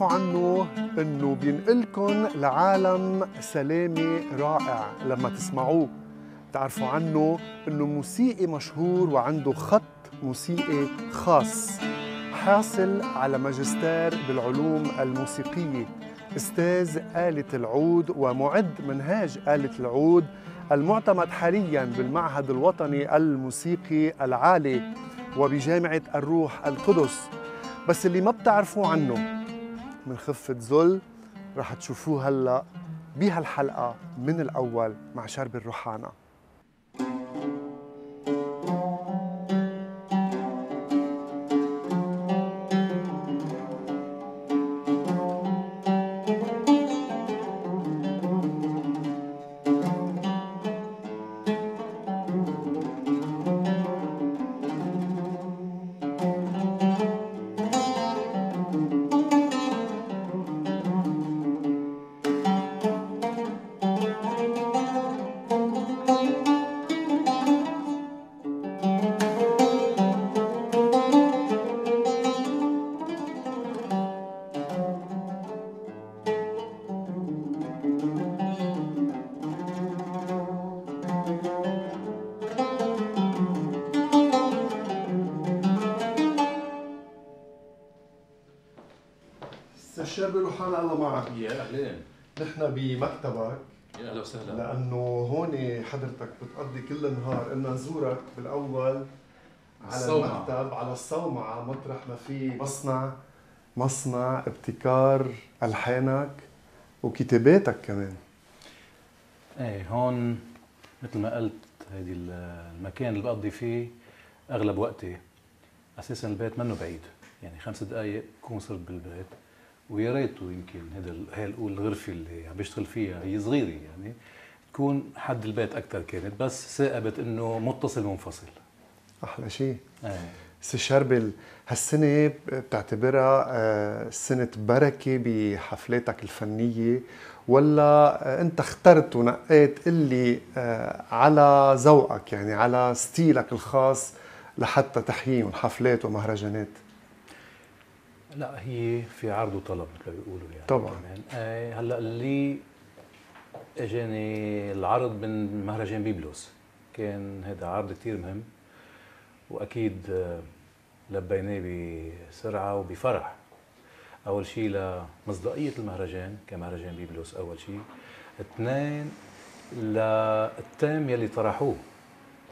بتعرفوا عنه إنه بينقلكم لعالم سلامي رائع لما تسمعوه. بتعرفوا عنه إنه موسيقي مشهور وعنده خط موسيقي خاص حاصل على ماجستير بالعلوم الموسيقية. أستاذ آلة العود ومعد منهاج آلة العود المعتمد حاليا بالمعهد الوطني الموسيقي العالي وبجامعة الروح القدس. بس اللي ما بتعرفوا عنه من خفة ذل رح تشوفوه هلأ بهالحلقة من الأول مع شرب الروحانة. الشاب روحان الله معك يا أهلين. نحن بمكتبك. يا أهلا وسهلا. لأنه هون حضرتك بتقضي كل النهار. قلنا نزورك بالأول على الصومعة. المكتب على الصومعة. مطرح ما في مصنع. مصنع ابتكار ألحانك وكتاباتك كمان. إيه هون مثل ما قلت هيدي المكان اللي بقضي فيه أغلب وقتي. أساسا البيت منه بعيد. يعني خمس دقائق بكون صرت بالبيت. ويا ريته يمكن هذا هي الغرفة اللي عم بشتغل فيها هي صغيرة يعني تكون حد البيت أكثر كانت بس ثاقبت إنه متصل منفصل. أحلى شيء. إيه سي شربل هالسنة بتعتبرها آه، سنة بركة بحفلاتك الفنية ولا آه، أنت اخترت ونقيت اللي آه، على ذوقك يعني على ستيلك الخاص لحتى تحييهم حفلات ومهرجانات؟ لا هي في عرض وطلب مثل ما بيقولوا يعني. طبعاً. كمان آه هلأ اللي اجاني العرض من مهرجان بيبلوس. كان هذا عرض كثير مهم وأكيد آه، لبيناه بسرعة وبفرح. أول شيء لمصداقية المهرجان كمهرجان بيبلوس أول شيء اثنين للتام يلي طرحوه.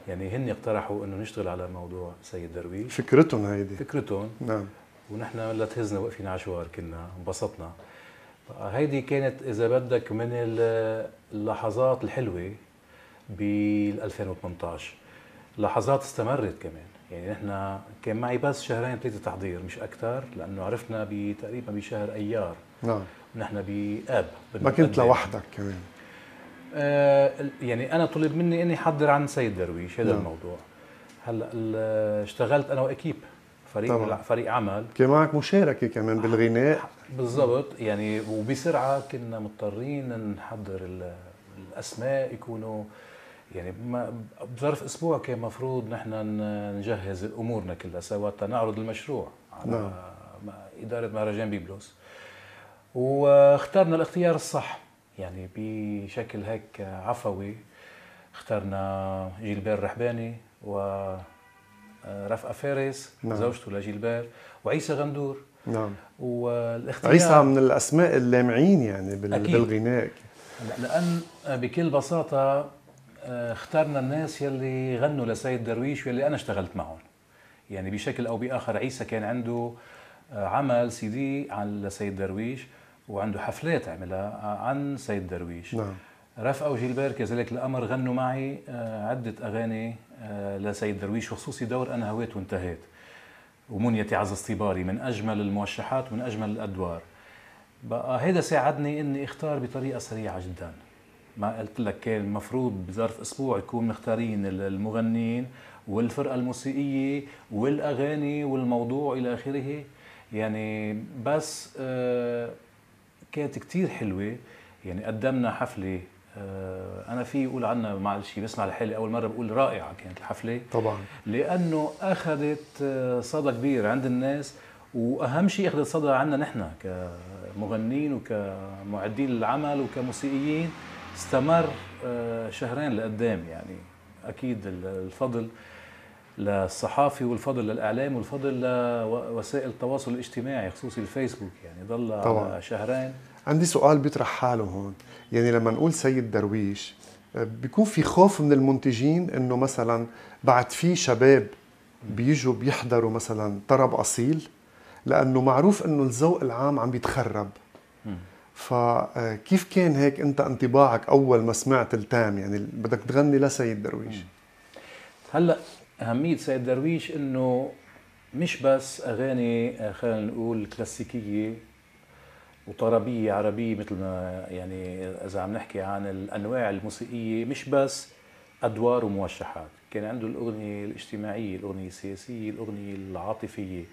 يعني هن اقترحوا إنه نشتغل على موضوع سيد درويش. فكرتهم هيدي. فكرتهم. نعم. ونحن لا تهزنا واقفين على شوار كنا انبسطنا. هيدي كانت إذا بدك من ال- اللحظات الحلوة بال 2018 لحظات استمرت كمان. يعني نحن كان معي بس شهرين ثلاثة تحضير مش أكثر لأنه عرفنا تقريبا بشهر أيار. نعم. نحن باب ما كنت لوحدك كمان. آه يعني أنا طلب مني إني أحضر عن سيد درويش هذا نعم. الموضوع. هلأ اشتغلت أنا وأكيب. فريق طبعاً. فريق عمل كان معك مشاركة كمان بالغناء بالضبط يعني وبسرعة كنا مضطرين نحضر ال- الأسماء يكونوا يعني ما بظرف أسبوع كان مفروض نحن نجهز أمورنا كلها سوا نعرض المشروع على نعم. إدارة مهرجان بيبلوس واخترنا الاختيار الصح يعني بشكل هيك عفوي اخترنا جيلبير رحباني و آه، رفقة فارس نعم. زوجته لجيلبير وعيسى غندور. نعم. والاختيار عيسى من الأسماء اللامعين يعني بال- أكيد. بالغناء. لأن بكل بساطة آه، اخترنا الناس يلي غنوا لسيد درويش واللي أنا اشتغلت معهم. يعني بشكل أو بآخر عيسى كان عنده آه، عمل سي دي عن لسيد درويش وعنده حفلات عملها عن سيد درويش. نعم. رفقة وجيلبير كذلك الأمر غنوا معي آه، عدة أغاني آه، لسيد درويش وخصوصي دور أنا هويت وانتهيت. ومنيتي عزز طيباري من أجمل الموشحات ومن أجمل الأدوار. بقى هيدا ساعدني إني أختار بطريقة سريعة جدا. ما قلت لك كان المفروض بظرف أسبوع يكون مختارين المغنيين والفرقة الموسيقية والأغاني والموضوع إلى آخره. يعني بس آه كانت كتير حلوة. يعني قدمنا حفلة آه أنا في أقول عنها معلش بسمع لحالي أول مرة بقول رائعة كانت الحفلة. طبعا. لأنه أخذت آه، صدى كبير عند الناس وأهم شيء أخذت صدى عنا نحن كمغنين وكمعدين للعمل وكموسيقيين. استمر آه، شهرين لقدام يعني أكيد الفضل للصحافي والفضل للإعلام والفضل لوسائل التواصل الاجتماعي خصوصي الفيسبوك يعني ضل طبعا. شهرين. عندي سؤال بيطرح حاله هون. يعني لما نقول سيد درويش بيكون في خوف من المنتجين إنه مثلا بعد في شباب بيجوا بيحضروا مثلا طرب أصيل لأنه معروف إنه الذوق العام عم بيتخرب. فكيف كان هيك أنت انطباعك أول ما سمعت التام؟ يعني بدك تغني لسيد درويش. هلأ أهمية سيد درويش إنه مش بس أغاني آه، خلينا نقول كلاسيكية وطربية عربية مثل ما يعني إذا عم نحكي عن الأنواع الموسيقية مش بس أدوار وموشحات. كان عنده الأغنية الاجتماعية الأغنية السياسية الأغنية العاطفية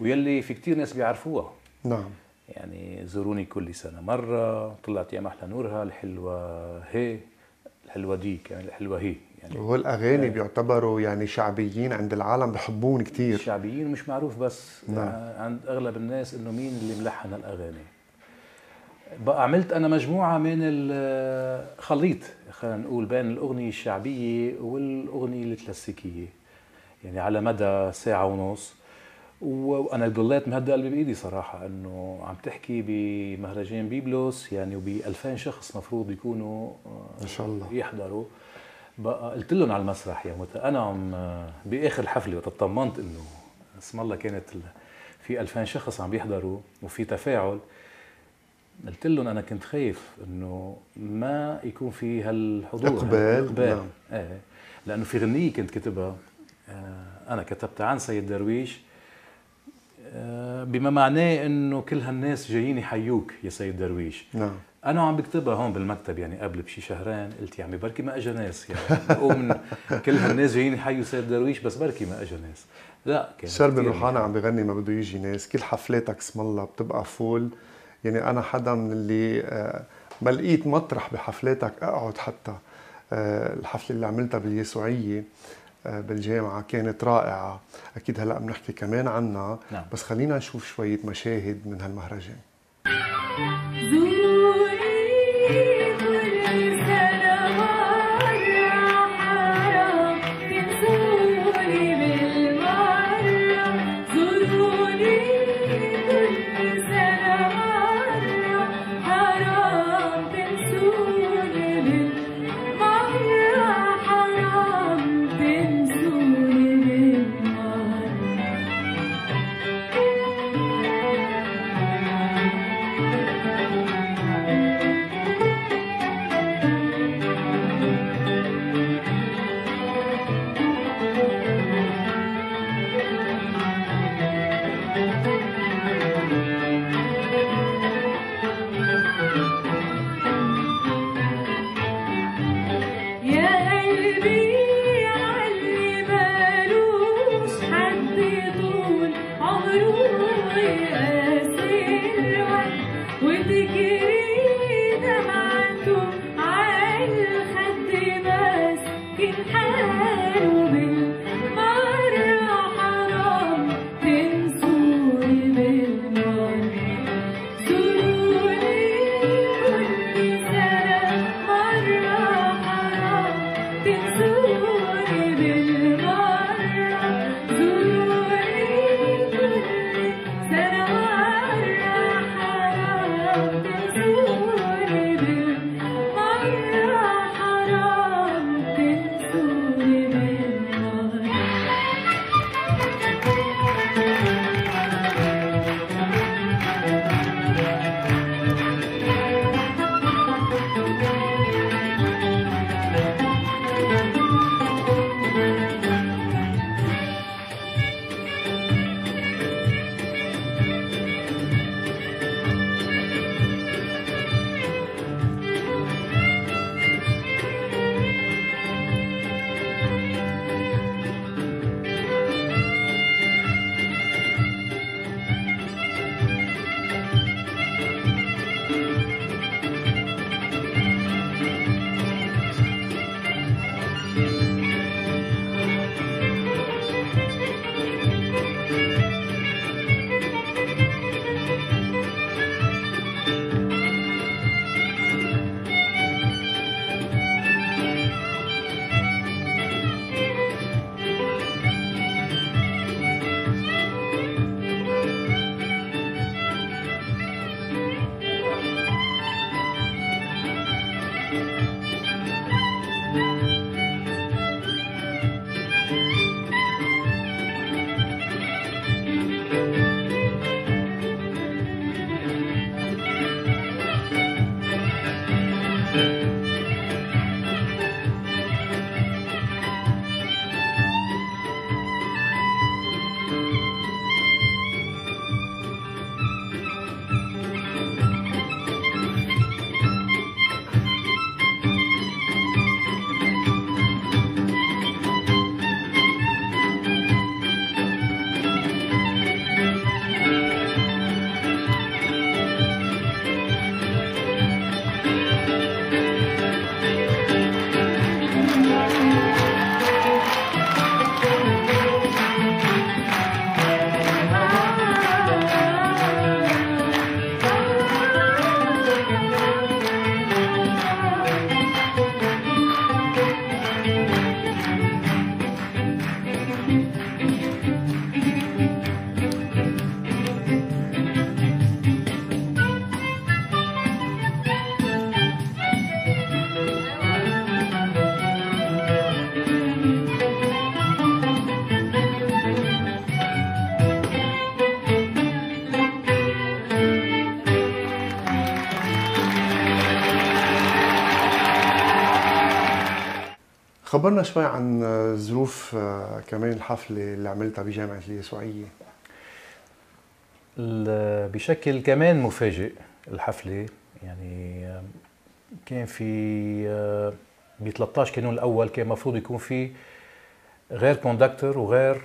ويلي في كثير ناس بيعرفوها. نعم. يعني زوروني كل سنة مرة طلعت يا محلى نورها الحلوة هي الحلوة ديك يعني الحلوة هي. يعني والأغاني بيعتبروا يعني شعبيين عند العالم بحبون كثير شعبيين مش معروف بس نعم. عند أغلب الناس إنه مين اللي ملحن الأغاني. بقى عملت أنا مجموعة من الخليط خلينا نقول بين الأغنية الشعبية والأغنية الكلاسيكية. يعني على مدى ساعة ونص. وأنا ضليت مهدى قلبي بإيدي صراحة إنه عم تحكي بمهرجان بيبلوس يعني وب 2000 شخص مفروض يكونوا ما شاء الله. يحضروا. بقى قلت لهم على المسرح يا متى أنا عم بآخر الحفله وقت اطمنت إنه اسم الله كانت في 2000 شخص عم يحضروا وفي تفاعل. قلت لهم أنا كنت خايف إنه ما يكون في هالحضور إقبال. اقبال نعم. إيه. لأنه في غنية كنت كتبها. آه، أنا كتبتها عن سيد درويش. آه، بما معناه إنه كل هالناس جايين يحيوك يا سيد درويش. نعم. أنا عم بكتبها هون بالمكتب يعني قبل بشي شهرين. قلت يعني بركي ما اجى ناس يعني بقوم كل هالناس جايين يحيوا سيد درويش بس بركي ما اجى ناس. لا كان شرب الروحانة عم بغني ما بده يجي ناس. كل حفلاتك اسم الله بتبقى فول. يعني أنا حدا من اللي آه، ما لقيت مطرح بحفلاتك أقعد حتى آه، الحفلة اللي عملتها باليسوعية آه، بالجامعة كانت رائعة. أكيد هلأ بنحكي كمان عنها. نعم. بس خلينا نشوف شوية مشاهد من هالمهرجان. خبرنا شوي عن ظروف آه، كمان الحفلة اللي عملتها بجامعة اليسوعية. بشكل كمان مفاجئ الحفلة يعني كان في ب 13 كانون الأول كان المفروض يكون في غير كوندكتور وغير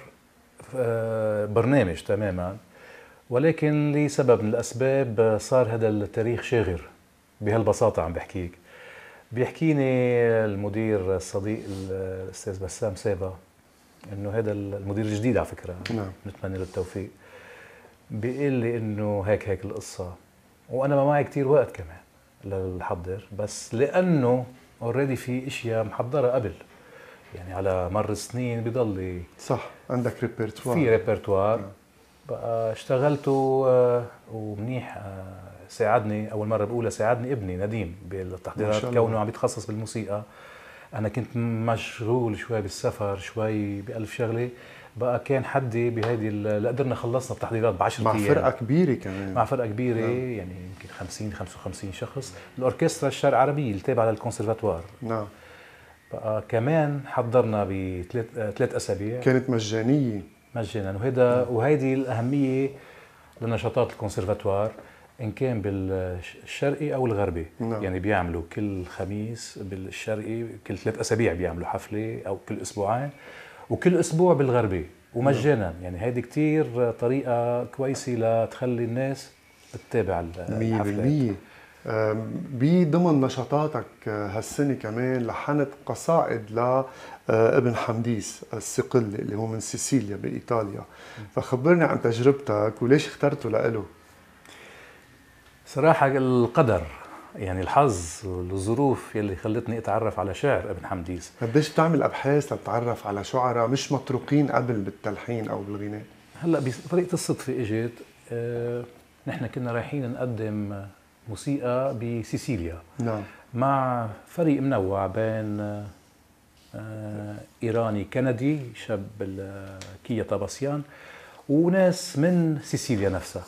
آه، برنامج تماما. ولكن لسبب من الأسباب صار هذا التاريخ شاغر بهالبساطة عم بحكيك. بيحكيني المدير الصديق الأستاذ بسام سابا إنه هذا المدير الجديد على فكرة. نعم. نتمنى له التوفيق. بيقول لي إنه هيك هيك القصة. وأنا ما معي كثير وقت كمان للحضر بس لأنه already في إشياء محضرة قبل. يعني على مر السنين بضل صح عندك ريبرتوار في ريبرتوار. بقى اشتغلته آه، ومنيح آه، ساعدني أول مرة بقولها ساعدني ابني نديم بالتحضيرات كونه عم يتخصص بالموسيقى. أنا كنت مشغول شوي بالسفر شوي بألف شغلة. بقى كان حدي بهيدي قدرنا خلصنا التحضيرات ب 10 أيام. مع فرقة كبيرة كمان. مع فرقة كبيرة نعم. يعني يمكن 50 55 شخص. الأوركسترا الشرق العربيه اللي تابعه للكونسرفاتوار. نعم. بقى كمان حضرنا بثلاث ثلاث أسابيع. كانت مجانية. مجانا. وهذا وهيدي الأهمية لنشاطات الكونسرفاتوار. إن كان بالشرقي أو الغربي. نعم. يعني بيعملوا كل خميس بالشرقي كل ثلاث أسابيع بيعملوا حفلة أو كل أسبوعين وكل أسبوع بالغربي ومجانا. نعم. يعني هيدي كثير طريقة كويسة لتخلي الناس تتابع الحفلات. 100% بضمن نشاطاتك هالسنة كمان لحنت قصائد لابن حمديس الصقلي اللي هو من سيسيليا بإيطاليا. فخبرني عن تجربتك وليش اخترته لإله؟ صراحة القدر يعني الحظ والظروف يلي خلتني أتعرف على شعر ابن حمديس. قديش بتعمل أبحاث لتتعرف على شعراء مش مطروقين قبل بالتلحين أو بالغناء؟ هلأ بطريقه الصدفه إجت آه نحن كنا رايحين نقدم موسيقى بسيسيليا. نعم. مع فريق منوع بين آه إيراني كندي شاب كيا طاباسيان وناس من سيسيليا نفسها.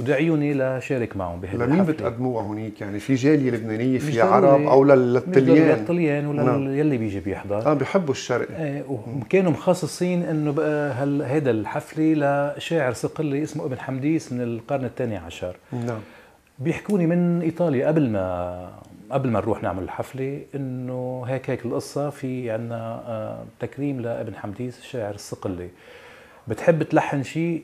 ودعيوني لشارك معهم بهذه لمين بتقدموها هونيك؟ يعني في جالية لبنانية في عرب أو للطليان؟ للطليان ولا نعم. يلي بيجي بيحضر. آه بيحبوا الشرق. إيه وكانوا مخصصين إنه بقى هل هيدا الحفلة لشاعر صقلي اسمه ابن حمديس من القرن الثاني عشر. نعم. بيحكوني من إيطاليا قبل ما قبل ما نروح نعمل الحفلة إنه هيك هيك القصة. في عندنا آه، تكريم لابن حمديس الشاعر الصقلي. بتحب تلحن شيء؟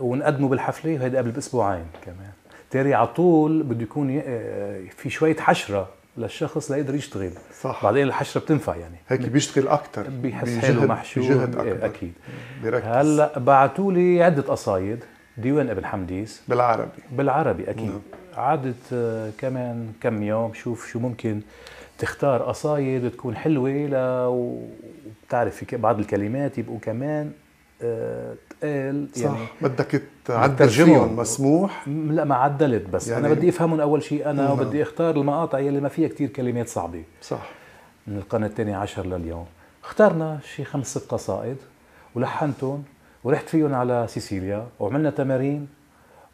ونقدمه بالحفلة وهيدا قبل بأسبوعين كمان. تاري على طول بده يكون آه، في شوية حشرة للشخص ليقدر يشتغل. صح. بعدين الحشرة بتنفع يعني. هيك بيشتغل أكثر بيحس حاله محشور. بجهد أكثر أكيد. بيركز. هلأ بعثوا لي عدة قصايد. ديوان ابن حمديس بالعربي. بالعربي أكيد. نعم. عادت آه، كمان كم يوم شوف شو ممكن تختار قصايد تكون حلوة لو بتعرف في بعض الكلمات يبقوا كمان تقال صح. يعني بدك تعدل فيهم مسموح؟ لا ما عدلت بس. يعني أنا بدي أفهمهم أول شيء أنا مم. وبدي أختار المقاطع يلي ما فيها كثير كلمات صعبة. صح. من القرن الثاني عشر لليوم. اخترنا شي خمس ست قصائد ولحنتهم ورحت فيهم على سيسيليا وعملنا تمارين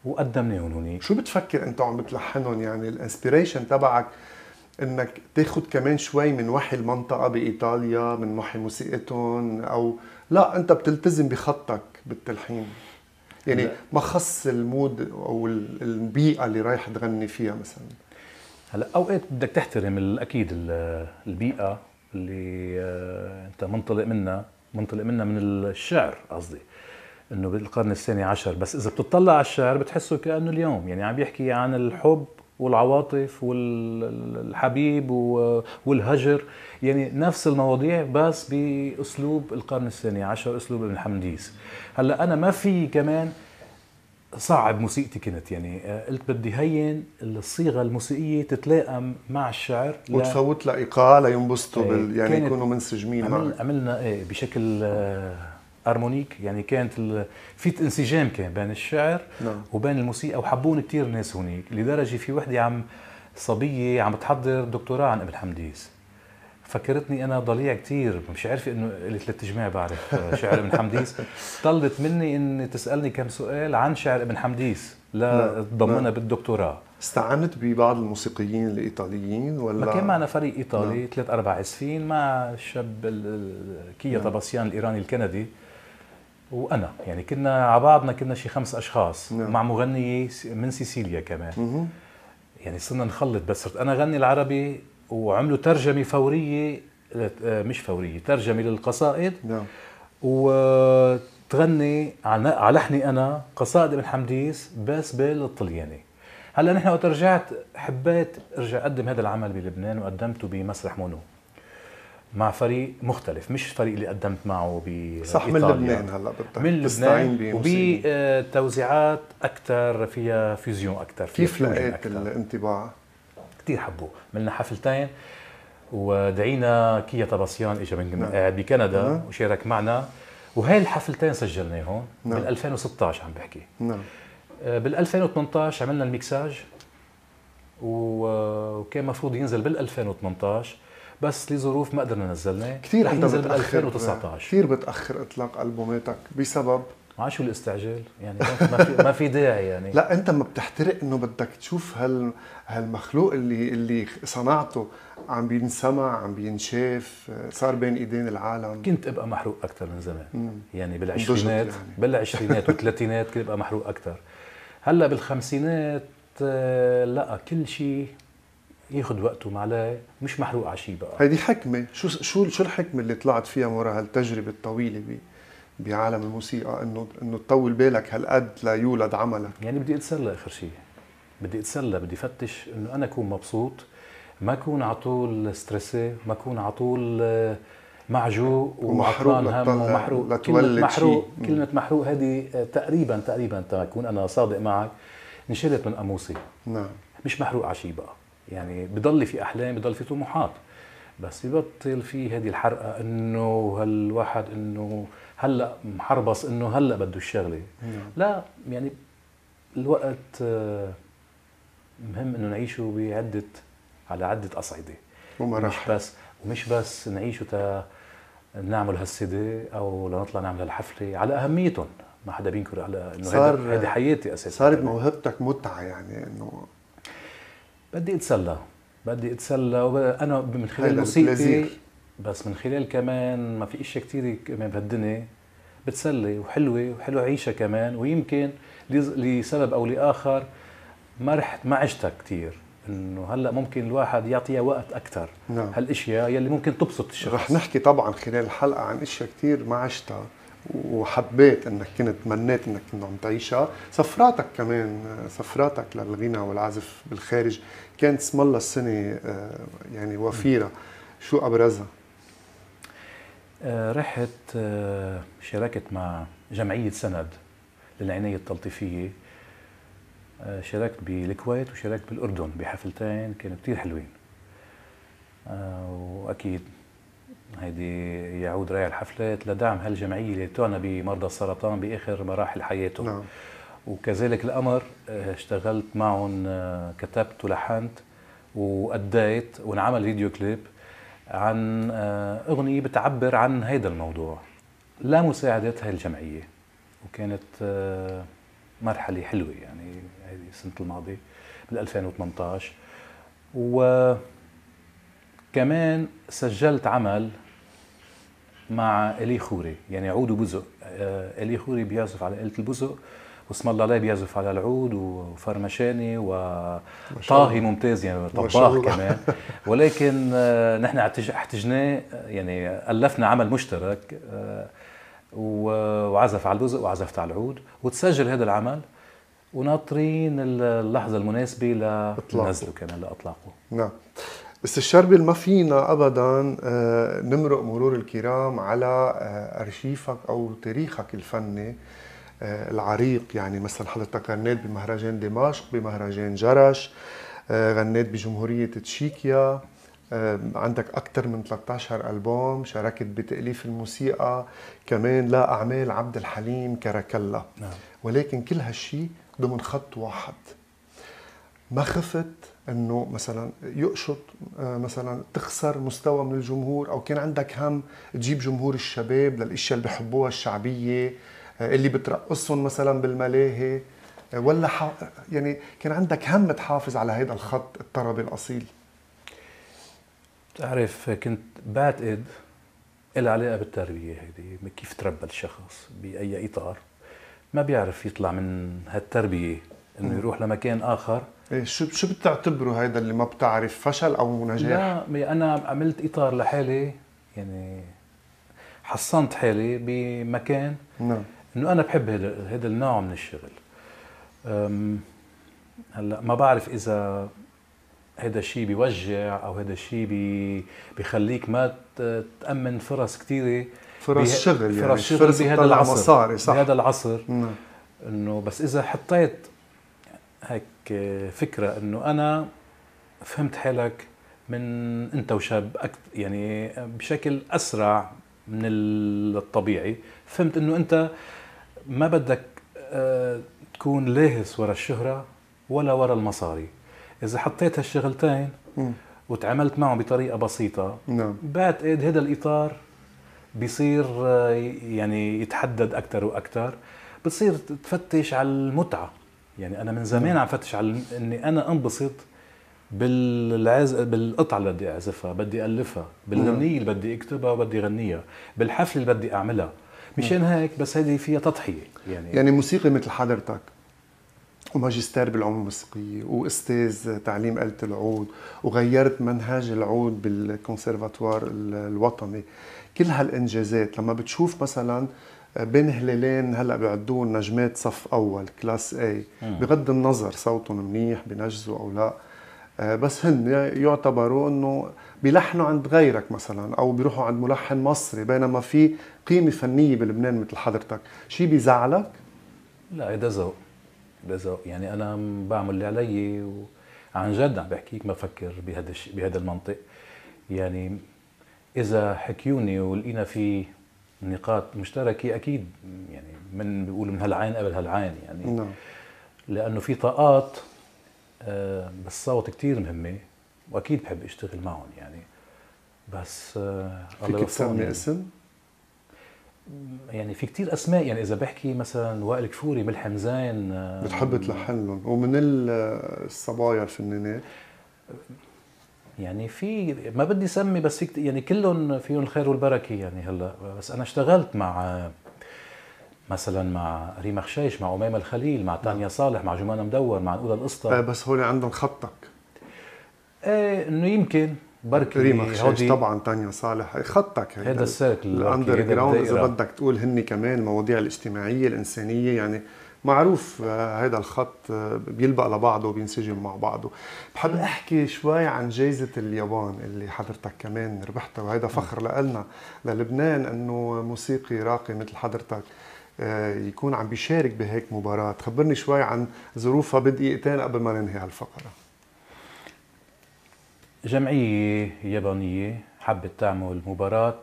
وقدمناهم هونيك. شو بتفكر أنت عم بتلحنهم؟ يعني ال inspiration تبعك إنك تاخذ كمان شوي من وحي المنطقة بإيطاليا من وحي موسيقتهم أو لا أنت بتلتزم بخطك. بالتلحين. يعني ما خص ال mood أو البيئة اللي رايح تغني فيها مثلا. هلا أوقات بدك تحترم أكيد البيئة اللي آه، أنت منطلق منها منطلق منها من الشعر قصدي. إنه بالقرن الثاني عشر بس إذا بتطلع على الشعر بتحسه كأنه اليوم يعني عم بيحكي عن الحب والعواطف والحبيب والهجر يعني نفس المواضيع بس بأسلوب القرن الثاني عشر أسلوب ابن حمديس هلأ أنا ما في كمان صعب موسيقتي كنت يعني آه، قلت بدي هين الصيغة الموسيقية تتلائم مع الشعر وتفوت لها ايقاع لينبسطوا بال... يعني يكونوا منسجمين عمل عملنا إيه بشكل آه harmonique يعني كانت ال... في انسجام كان بين الشعر نعم. وبين الموسيقى وحبون كثير ناس هونيك لدرجة في وحدة عم صبية عم تحضر دكتوراه عن ابن حمديس فكرتني أنا ضليع كثير مش عارفه إنه لي ثلاث جمع بعرف شعر ابن حمديس طلبت مني اني تسألني كم سؤال عن شعر ابن حمديس لتضمنها نعم. بالدكتوراه استعنت ببعض الموسيقيين الإيطاليين ولا ما كان معنا فريق إيطالي نعم. ثلاث أربع عازفين مع الشاب كيا نعم. طباسيان الإيراني الكندي وأنا. يعني كنا على بعضنا كنا شي خمس أشخاص نعم. مع مغنيه من سيسيليا كمان. مه. يعني صرنا نخلط بس. صرت أنا غني العربي وعملوا ترجمة فورية آه، مش فورية ترجمة للقصائد. نعم. وتغني على لحني أنا قصائد ابن حمديس بس بالطلياني. هلأ نحن وقت رجعت حبيت أرجع أقدم هذا العمل بلبنان وقدمته بمسرح مونو مع فريق مختلف مش الفريق اللي قدمت معه ب صح من لبنان هلا بدك من لبنان وبتوزيعات أكثر فيها vision أكثر كيف لقيت الانطباع؟ كثير حبوه عملنا حفلتين ودعينا كيا طباسيان اجى من نعم. قاعد بكندا نعم. وشارك معنا وهي الحفلتين سجلناهم نعم. بال 2016 عم بحكي نعم آه، بال 2018 عملنا الميكساج وكان المفروض ينزل بال 2018 بس لظروف ما قدرنا نزلناه كثير انت بال 2019 كثير بتأخر إطلاق ألبوماتك. بسبب؟ مع شو الاستعجال. يعني ما في ما في داعي يعني. لا أنت ما بتحترق إنه بدك تشوف هال هالمخلوق اللي اللي صنعته عم بينسمع عم بينشاف صار بين إيدين العالم. كنت أبقى محروق أكثر من زمان. مم. يعني بالعشرينات يعني. بالعشرينات والثلاثينات كنت أبقى محروق أكثر هلأ بالخمسينات آه، لأ كل شيء ياخذ وقته معلاه مش محروق على شيء بقى. هيدي حكمة. شو شو شو الحكمة اللي طلعت فيها ورا هالتجربة الطويلة بي بعالم الموسيقى؟ إنه إنه تطول بالك هالقد ليولد عملك يعني بدي أتسلى آخر شيء بدي أتسلى بدي فتش إنه أنا أكون مبسوط ما أكون على طول ستريسي ما أكون على طول آه، معجوق ومحروق هم ومحروق. كلمة محروق كلمة محروق هذه آه، تقريبا تقريبا تكون أنا صادق معك انشلت من قاموسي نعم. مش محروق على شيء بقى. يعني بضل في أحلام بضل في طموحات. بس ببطل في هذه الحرقة إنه هالواحد إنه هلأ محربص إنه هلأ بده الشغلة. نعم. لا يعني الوقت آه، مهم إنه نعيشه بعدة على عدة أصعدة. ومراحل مش بس ومش بس نعيشه تا نعمل هالسيدي أو لنطلع نعمل هالحفلة على أهميتهم. ما حدا بينكر على إنه هذه حياتي أساسا. صارت موهبتك متعة يعني إنه بدي أتسلى. بدي أتسلى. وأنا من خلال موسيقتي بس من خلال كمان ما في اشياء كثير كمان بهالدنيا بتسلي وحلوة. وحلوه عيشها كمان. ويمكن لسبب أو لآخر ما رحت ما عشتها كثير إنه هلأ ممكن الواحد يعطيها وقت أكثر نعم. هالإشياء يلي ممكن تبسط الشخص. رح نحكي طبعا خلال الحلقة عن إشياء كثير ما عشتها. وحبيت إنك كنت تمنيت إنك كنت عم تعيشها. سفراتك كمان سفراتك للغنى والعزف بالخارج كانت اسم الله السنة آه، يعني وفيرة. شو أبرزها؟ آه، رحت آه، شاركت مع جمعية سند للعناية التلطيفية. شاركت بالكويت وشاركت بالأردن بحفلتين كانوا كثير حلوين. وأكيد هيدي يعود راعي الحفلات لدعم هالجمعية اللي تعنى بمرضى السرطان بآخر مراحل حياتهم نعم. وكذلك الأمر آه، اشتغلت معهم آه، كتبت ولحنت وأديت وانعمل فيديو كليب عن آه، أغنية بتعبر عن هذا الموضوع. لا مساعدة هاي الجمعية وكانت مرحلة حلوة يعني هذه السنة الماضية بال 2018 و كمان سجلت عمل مع إلي خوري. يعني عود وبزق آه، إلي خوري بيعزف على آلة البزق واسم الله عليه بيعزف على العود وفرمشاني وطاهي ممتاز يعني طباخ كمان. ولكن آه، نحن احتجناه يعني ألفنا عمل مشترك آه، وعزف على البزق وعزفت على العود. وتسجل هذا العمل وناطرين اللحظة المناسبة لنزله كمان لإطلاقه. نعم. بس الشربل ما فينا ابدا آه، نمرق مرور الكرام على آه، أرشيفك أو تاريخك الفني آه، العريق. يعني مثلا حضرتك غنيت بمهرجان دمشق بمهرجان جرش غنيت بجمهورية تشيكيا عندك أكثر من 13 ألبوم شاركت بتأليف الموسيقى. كمان لا أعمال عبد الحليم كركلا نعم. ولكن كل هالشي ضمن خط واحد. ما خفت إنه مثلا يقشط آه، مثلا تخسر مستوى من الجمهور أو كان عندك هم تجيب جمهور الشباب للأشياء اللي بحبوها الشعبية آه، اللي بترقصهم مثلا بالملاهي ولا ح... يعني كان عندك هم تحافظ على هذا الخط الطربي الأصيل. بتعرف كنت بعتقد لها علاقة بالتربية هيدي كيف تربى الشخص بأي إطار؟ ما بيعرف يطلع من هالتربية. إنه يروح لمكان آخر. إيه شو شو بتعتبره هذا اللي ما بتعرف؟ فشل أو نجاح؟ لا أنا عملت إطار لحالي يعني حصنت حالي بمكان نعم. إنه أنا بحب هذا هذا النوع من الشغل. هلأ ما بعرف إذا هذا الشيء بيوجع أو هذا الشيء بي بيخليك ما تأمن فرص كثيره فرص شغل يعني فرص شغل بهذا العصر مصاري صح. بهذا العصر. نعم. إنه بس إذا حطيت هيك فكرة إنه أنا فهمت حالك من أنت وشاب يعني بشكل أسرع من الطبيعي. فهمت إنه أنت ما بدك آه، تكون لاهس ورا الشهرة ولا ورا المصاري. إذا حطيت هالشغلتين وتعاملت معه بطريقة بسيطة نعم. بعتقد هذا الإطار بيصير آه، يعني يتحدد أكثر وأكثر بتصير تفتش على المتعة. يعني أنا من زمان. عم فتش على إني أنا انبسط بالعز بالقطعة اللي بدي أعزفها بدي ألفها بالغنية اللي بدي أكتبها وبدي اغنيها بالحفلة اللي بدي أعملها مشان هيك بس هذه فيها تضحية يعني يعني موسيقي مثل حضرتك وماجستير بالعلوم الموسيقية وأستاذ تعليم آلة العود وغيرت منهج العود بالكونسرفاتوار الوطني كل هالإنجازات لما بتشوف مثلا بين هلالين هلأ بيعدون نجمات صف أول كلاس اي بغض النظر صوتهم منيح بنجزوا أو لا. آه، بس هن يعتبروا إنه بيلحنوا عند غيرك مثلا أو بيروحوا عند ملحن مصري بينما في قيمة فنية بلبنان مثل حضرتك. شيء بيزعلك؟ لا هذا ذوق. هذا ذوق. يعني أنا بعمل اللي علي وعن جد عم بحكيك ما بفكر بهذا الشيء بهذا المنطق. يعني إذا حكيوني ولقينا في نقاط مشتركة أكيد يعني من بيقولوا من هالعين قبل هالعين يعني. نعم. لأنه في طاقات آه، بالصوت كثير مهمة وأكيد بحب أشتغل معهم يعني. بس آه، فيك تسمي اسم؟ يعني في كتير أسماء يعني إذا بحكي مثلا وائل كفوري ملحم زين آه، بتحب تلحن لهم. ومن الصبايا الفنانات يعني في ما بدي اسمي بس في يعني كلهم فيهم الخير والبركة يعني هلأ. بس أنا اشتغلت مع مثلا مع ريما خشيش مع أميمة الخليل مع تانيا صالح مع جمانة مدور مع نقولا الأسطا آه بس هول عندهم خطك. إيه إنه يمكن بركة ريما خشيش طبعا تانيا صالح. خطك هذا ال circle ال underground إذا بدك تقول هن كمان المواضيع الاجتماعية الإنسانية يعني معروف هذا آه، الخط آه، بيلبق لبعضه وبينسجم مع بعضه. بحب أحكي شوي عن جائزة اليابان اللي حضرتك كمان ربحتها وهذا فخر لنا للبنان إنه موسيقي راقي مثل حضرتك آه، يكون عم بيشارك بهيك مباراة. خبرني شوي عن ظروفها بدقيقتين قبل ما ننهي هالفقرة. جمعية يابانية حبت تعمل مباراة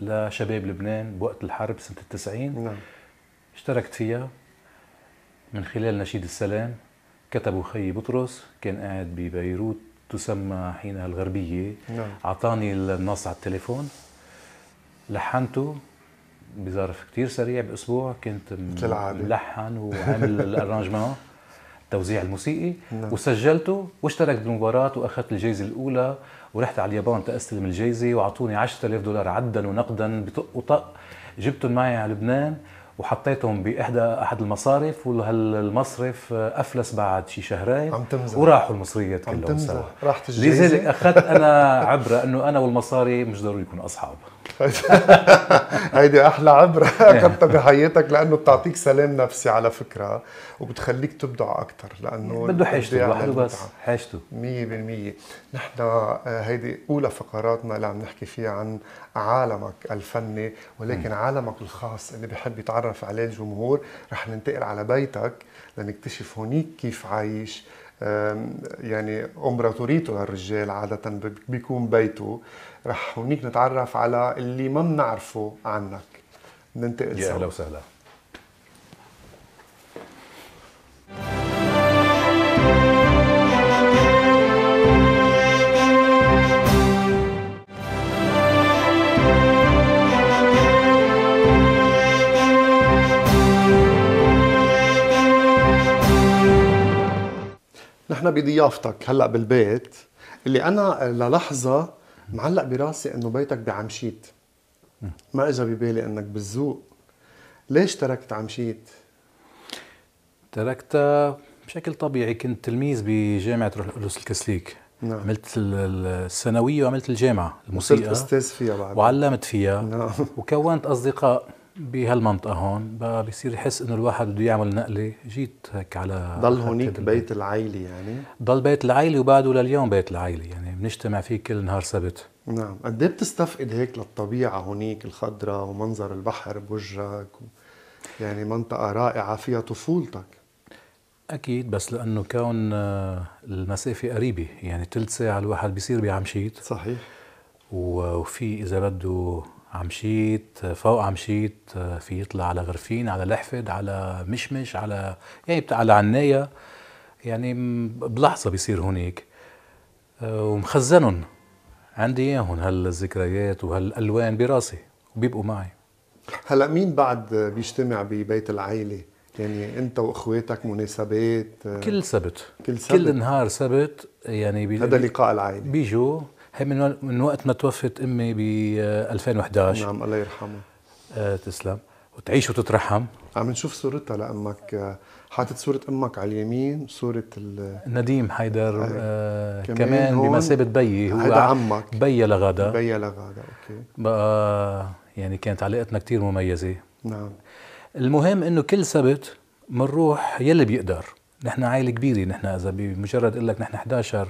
لشباب لبنان بوقت الحرب سنة التسعين. نعم. اشتركت فيها. من خلال نشيد السلام كتبوا خي بطرس كان قاعد ببيروت تسمى حينها الغربية. نعم. أعطاني النص على التليفون. لحنته بظرف كتير سريع بأسبوع. كنت ملحن وعامل الارانجمون التوزيع الموسيقي. نعم. وسجلته واشتركت بالمباراة وأخذت الجائزة الأولى. ورحت على اليابان تأستلم الجائزة وأعطوني 10000 دولار عدا ونقدا بطق وطق جبتهم معي على لبنان. وحطيتهم بإحدى أحد المصارف وهالمصرف أفلس بعد شي شهرين عم تمزح. وراحوا المصريات كلهم عم تمزح راحت الجائزه لذلك أخذت أنا عبرة إنه أنا والمصاري مش ضروري يكونوا أصحاب. هيدي أحلى عبرة. اخذتها بحياتك لأنه بتعطيك سلام نفسي على فكرة وبتخليك تبدع أكثر لأنه بده حاجته لوحده بس حاجته. 100% نحن آه، هيدي أولى فقراتنا اللي عم نحكي فيها عن عالمك الفني ولكن م. عالمك الخاص اللي بحب يتعرف عليه الجمهور. رح ننتقل على بيتك لنكتشف هونيك كيف عايش يعني امبراطوريته للرجال عادة بيكون بيته. رح هونيك نتعرف على اللي ما بنعرفه عنك. ننتقل يا أهلا وسهلا. نحن بضيافتك هلأ بالبيت اللي أنا للحظة معلق براسي إنه بيتك بعمشيت. ما اجى ببالي إنك بالذوق ليش تركت عمشيت؟ تركتها بشكل طبيعي. كنت تلميذ بجامعة روح القدس الكسليك نعم. عملت الثانوية وعملت الجامعة الموسيقى. أستاذ فيها بعد. وعلمت فيها. نعم. وكونت أصدقاء. بهالمنطقة هون بقى بصير يحس إنه الواحد بده يعمل نقلة. جيت هيك على ضل هونيك بيت العائلة يعني؟ ضل بيت العائلة وبعده لليوم بيت العائلة يعني بنجتمع فيه كل نهار سبت. نعم. قد إيه بتستفقد هيك للطبيعة هونيك الخضراء ومنظر البحر بوجهك؟ و... يعني منطقة رائعة فيها طفولتك. أكيد بس لأنه كون آه، المسافة قريبة. يعني ثلث ساعة الواحد بيصير بعمشيت صحيح. وفي إذا بده عمشيت فوق عمشيت آه، في يطلع على غرفين على لحفد على مشمش على يعني على عناية. يعني بلحظة بيصير هونيك. آه، ومخزنهم. عندي إياهم هالذكريات وهالألوان براسي وبيبقوا معي. هلا مين بعد بيجتمع ببيت العائله يعني أنت وأخواتك مناسبات كل سبت. كل سبت. كل نهار سبت يعني بي هذا لقاء العائلة. بيجوا. هي من من وقت ما توفت أمي ب 2011 نعم الله يرحمها آه تسلم. وتعيش وتترحم. عم نشوف صورتها لأمك. حاطط صورة أمك على اليمين صورة نديم حيدر آه كمان, كمان بمثابة بيي. هو هذا عمك. بيا لغدا بيا لغدا أوكي. بقى يعني كانت علاقتنا كثير مميزة. نعم. المهم إنه كل سبت بنروح يلي بيقدر. نحن عائلة كبيرة نحن إذا بمجرد أقول لك نحن 11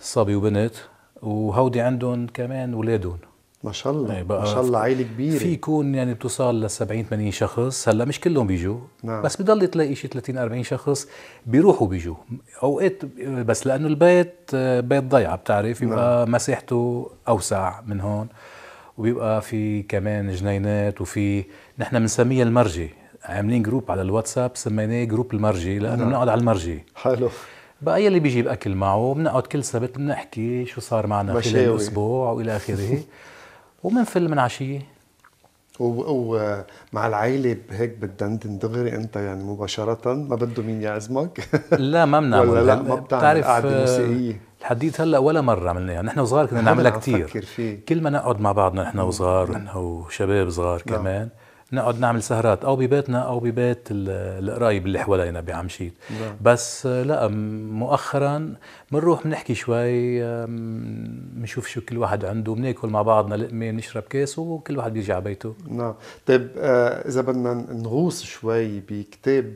صبي وبنت وهودي عندهم كمان اولادهم ما شاء الله. يعني ما شاء الله عائلة كبيرة. في يكون يعني بتوصل ل 70 80 شخص. هلأ مش كلهم بيجوا. نعم. بس بضل تلاقي شيء 30 40 شخص بيروحوا بيجوا. أوقات بس لأنه البيت بيت ضيعة بتعرف؟ يبقى نعم. مساحته أوسع من هون. وبيبقى في كمان جنينات وفي نحن بنسميها المرجي. عاملين group على الواتساب سميناه group المرجي لأنه نعم. بنقعد على المرجي. حلو. بقى يلي بيجيب اكل معه بنقعد كل سبت بنحكي شو صار معنا خلال الأسبوع والى آخره. ومنفل من عشية. ومع العائلة هيك بدندن دغري أنت يعني مباشرة ما بده مين يعزمك؟ لا ما بنعمل ولا لا ما بتعمل قعدة موسيقية الحديث هلا ولا مرة عملناها نحن صغار كنا نعملها كثير كل ما نقعد مع بعضنا نحن وصغار نحن وشباب صغار نعم. كمان نقعد نعمل سهرات أو ببيتنا أو ببيت القرايب اللي حوالينا بعمشيت نعم. بس لا مؤخرا بنروح بنحكي شوي بنشوف شو كل واحد عنده بناكل مع بعضنا لقمة بنشرب كاس وكل واحد بيرجع بيته. نعم. طيب آه، إذا بدنا نغوص شوي بكتاب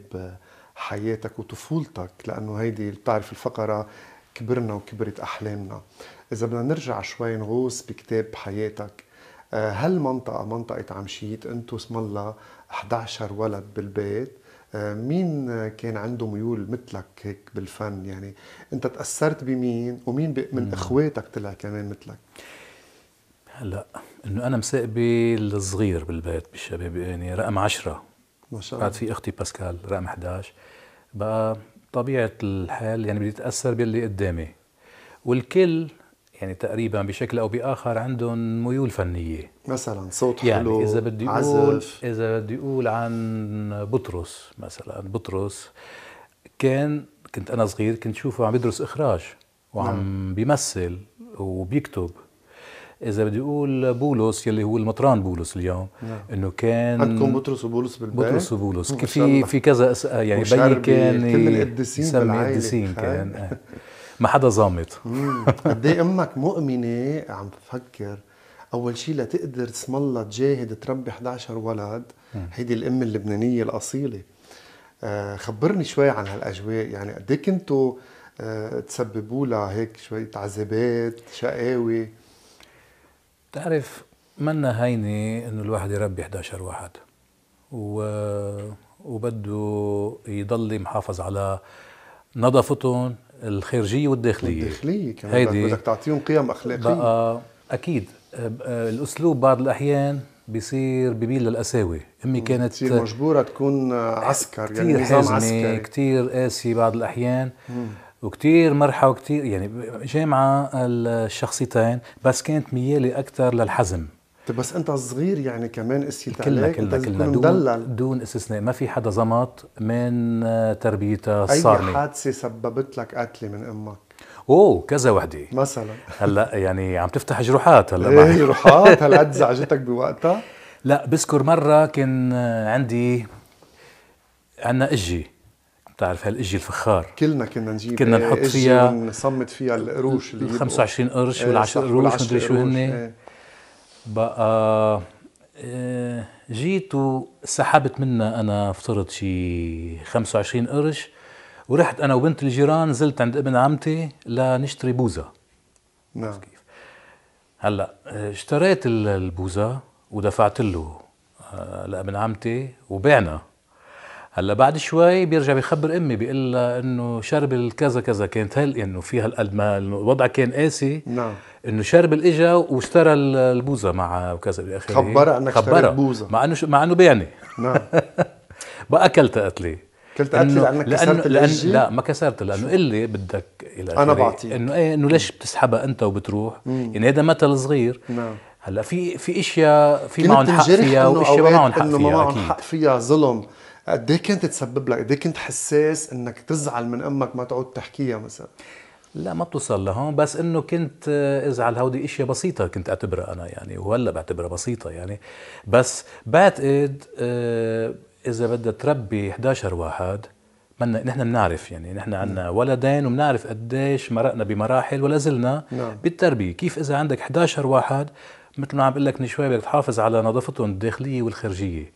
حياتك وطفولتك لأنه هيدي بتعرف الفقرة كبرنا وكبرت أحلامنا. إذا بدنا نرجع شوي نغوص بكتاب حياتك هالمنطقة منطقة عمشيت انتو اسم الله 11 ولد بالبيت آه، مين كان عنده ميول مثلك هيك بالفن؟ يعني أنت تأثرت بمين ومين من إخواتك طلع كمان مثلك؟ هلا إنه أنا مساقبي الصغير بالبيت بالشباب يعني رقم عشرة. ما شاء الله. بعد في أختي باسكال رقم 11 بقى طبيعة الحال يعني بدي أتأثر باللي قدامي. والكل يعني تقريبا بشكل أو بآخر عندهم ميول فنية. مثلا صوت يعني حلو إذا بدي أقول إذا بدي أقول عن بطرس مثلا. بطرس كان كنت أنا صغير كنت شوفه عم يدرس إخراج وعم نعم. بيمثل وبيكتب. إذا بدي أقول بولس يلي هو المطران بولس اليوم نعم. إنه كان عندكم بطرس وبولس بالبيت؟ بطرس وبولس. في في كذا يعني بيي كان كل القديسين القديسين كان. ما حدا ظامت. قد إيه أمك مؤمنة؟ عم بفكر أول شيء لتقدر اسم الله تجاهد تربي 11 ولد. هيدي الام اللبنانية الأصيلة. آه خبرني شوي عن هالأجواء. يعني قد إيه كنتوا آه تسببوا لها هيك شوية عذابات شقاوة؟ بتعرف منا هينة إنه الواحد يربي 11 واحد. و... وبده يضل محافظ على نظافتهم الخارجية والداخلية. الداخليه كمان. هيدي بدك تعطيهم قيم أخلاقية. بقى أكيد الأسلوب بعض الأحيان بيصير ببيل للقساوة. أمي كانت تصير مجبورة تكون عسكر يعني نظام عسكري. كثير قاسي بعض الأحيان. وكثير مرحه وكثير يعني جامعة الشخصيتين بس كانت ميالي أكثر للحزم. طيب بس انت صغير يعني كمان قسيت عليك كلنا كلنا. دون, دون استثناء. ما في حدا زمط من آه، تربيتها أي الصارمه حادثة سببت لك قتلة من أمك؟ أوه كذا وحدة. مثلا. هلأ يعني عم تفتح جروحات هلأ معي إيه روحات. هالقد زعجتك بوقتها. لأ بذكر مرة كان آه، عندي عندنا إجي. بتعرف هالإجي الفخار؟ كلنا كنا نجيب كنا نحط فيها ونصمت فيها القروش اللي ال يبقوا. 25 قرش إيه، وال10 صح، قروش مدري شو هن إيه. بقى آه، جيت وسحبت منها أنا افترض شي 25 قرش ورحت أنا وبنت الجيران نزلت عند ابن عمتي لنشتري بوزة. نعم. هلأ آه، اشتريت ال- البوزة ودفعت له آه، لابن عمتي وبعنا. هلا بعد شوي بيرجع بيخبر أمي بيقول لها إنه شرب الكذا كذا كانت هل إنه فيها هالقد ما الوضع كان قاسي. نعم. إنه شرب الإجا واشترى ال- البوزة مع وكذا إلى اخره خبرها إنك اشتريت خبرها. بوزة. مع إنه مع إنه بيعني. نعم. بقى أكلتها قتلي كلت قتلي لأنك كسرت لأن؟ لا ما كسرت لأنه اللي بدك إلى آخره. بعطيك. إنه إيه إنه ليش بتسحبها أنت وبتروح؟ يعني هذا مثل صغير. نعم. هلا في في إشياء في معهم حق فيها وإشياء ما معهم حق إنه ما فيها معهم حق فيها ظلم. قد إيه كانت تسبب لك؟ قد إيه كنت حساس إنك تزعل من أمك ما تعود تحكيها مثلا؟ لا ما بتوصل لهون بس إنه كنت إزعل. هودي إشياء بسيطة كنت أعتبرها أنا يعني وهلأ بعتبرها بسيطة يعني. بس بعتقد آه، إذا بدها تربي 11 واحد منا نحن بنعرف يعني نحن عندنا ولدين وبنعرف قديش مرقنا بمراحل ولا زلنا نعم. بالتربية. كيف إذا عندك 11 واحد مثل ما عم بقول لك من شوي بدك تحافظ على نظافتهم الداخلية والخارجية.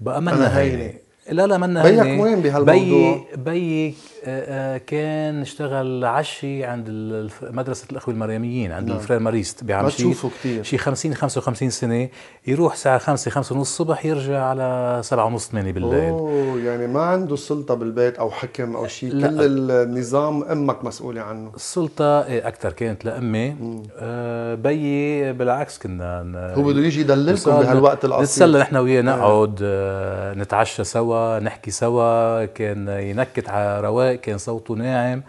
بقى منا هينة. هينة. لا لا منا بيك. وين بهالموضوع؟ بيي بيي آه، آه، كان اشتغل عشي عند مدرسة الأخوة المريميين عند نعم. الفرير ماريست ما بعمشيت تشوفه كتير. شي 50 55 سنة يروح الساعة 5 5 ونص الصبح يرجع على 7 ونص 8 بالليل أوه يعني ما عنده سلطة بالبيت أو حكم أو شيء. كل النظام أمك مسؤولة عنه السلطة إيه أكثر كانت لأمي آه بيي بالعكس كنا ن- هو بده يجي يدللكم بهالوقت القصير نتسلى نحن وياه نقعد آه، نتعشى سوا نحكي سوا. كان ينكت على رواق كان صوته ناعم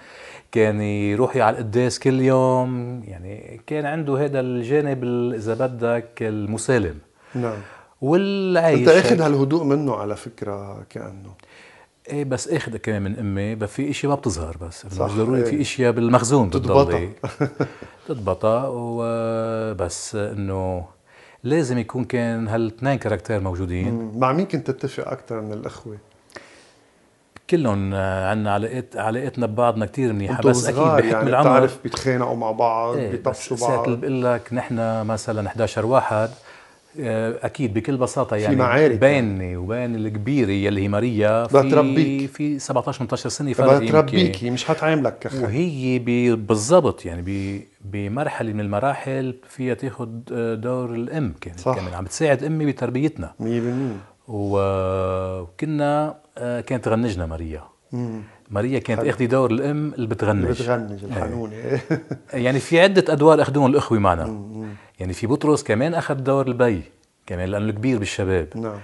كان يروح على القداس كل يوم. يعني كان عنده هذا الجانب ال- إذا بدك المسالم. نعم. والعيش أنت آخذ. هالهدوء منه على فكرة كأنه. إيه بس آخذ كمان من أمي بس في اشياء ما بتظهر بس. صح، مش ضروري إيه. في اشياء بالمخزون تضبطها. بتضلي تضبطها وبس إنه لازم يكون كان هالاثنين كاركتير موجودين. مع مين كنت تتفق أكثر من الأخوة؟ كلهم عندنا علاقات علاقتنا ببعضنا كثير منيحة بس أكيد بحكم يعني العمر. بتعرف بيتخانقوا مع بعض إيه، بيطفشوا بس ساعة اللي بعض بقول لك نحن مثلا 11 واحد آه، أكيد بكل بساطة يعني معارك بيني وبين الكبيرة يلي هي ماريا في تربيك. في 17 18 سنة فرق يمكن. تربيكي مش حتعاملك كخي وهي بالضبط يعني بمرحلة من المراحل فيها تاخذ دور الأم كانت صح. كمان عم بتساعد أمي بتربيتنا 100% و- وكنا آه، كانت تغنجنا ماريا مم. ماريا كانت. اخذي دور الأم اللي بتغنج بتغنج الحنونة. يعني في عدة أدوار أخذوهم الأخوة معنا مم. يعني في بطرس كمان أخذ دور البي كمان لأنه الكبير بالشباب. نعم.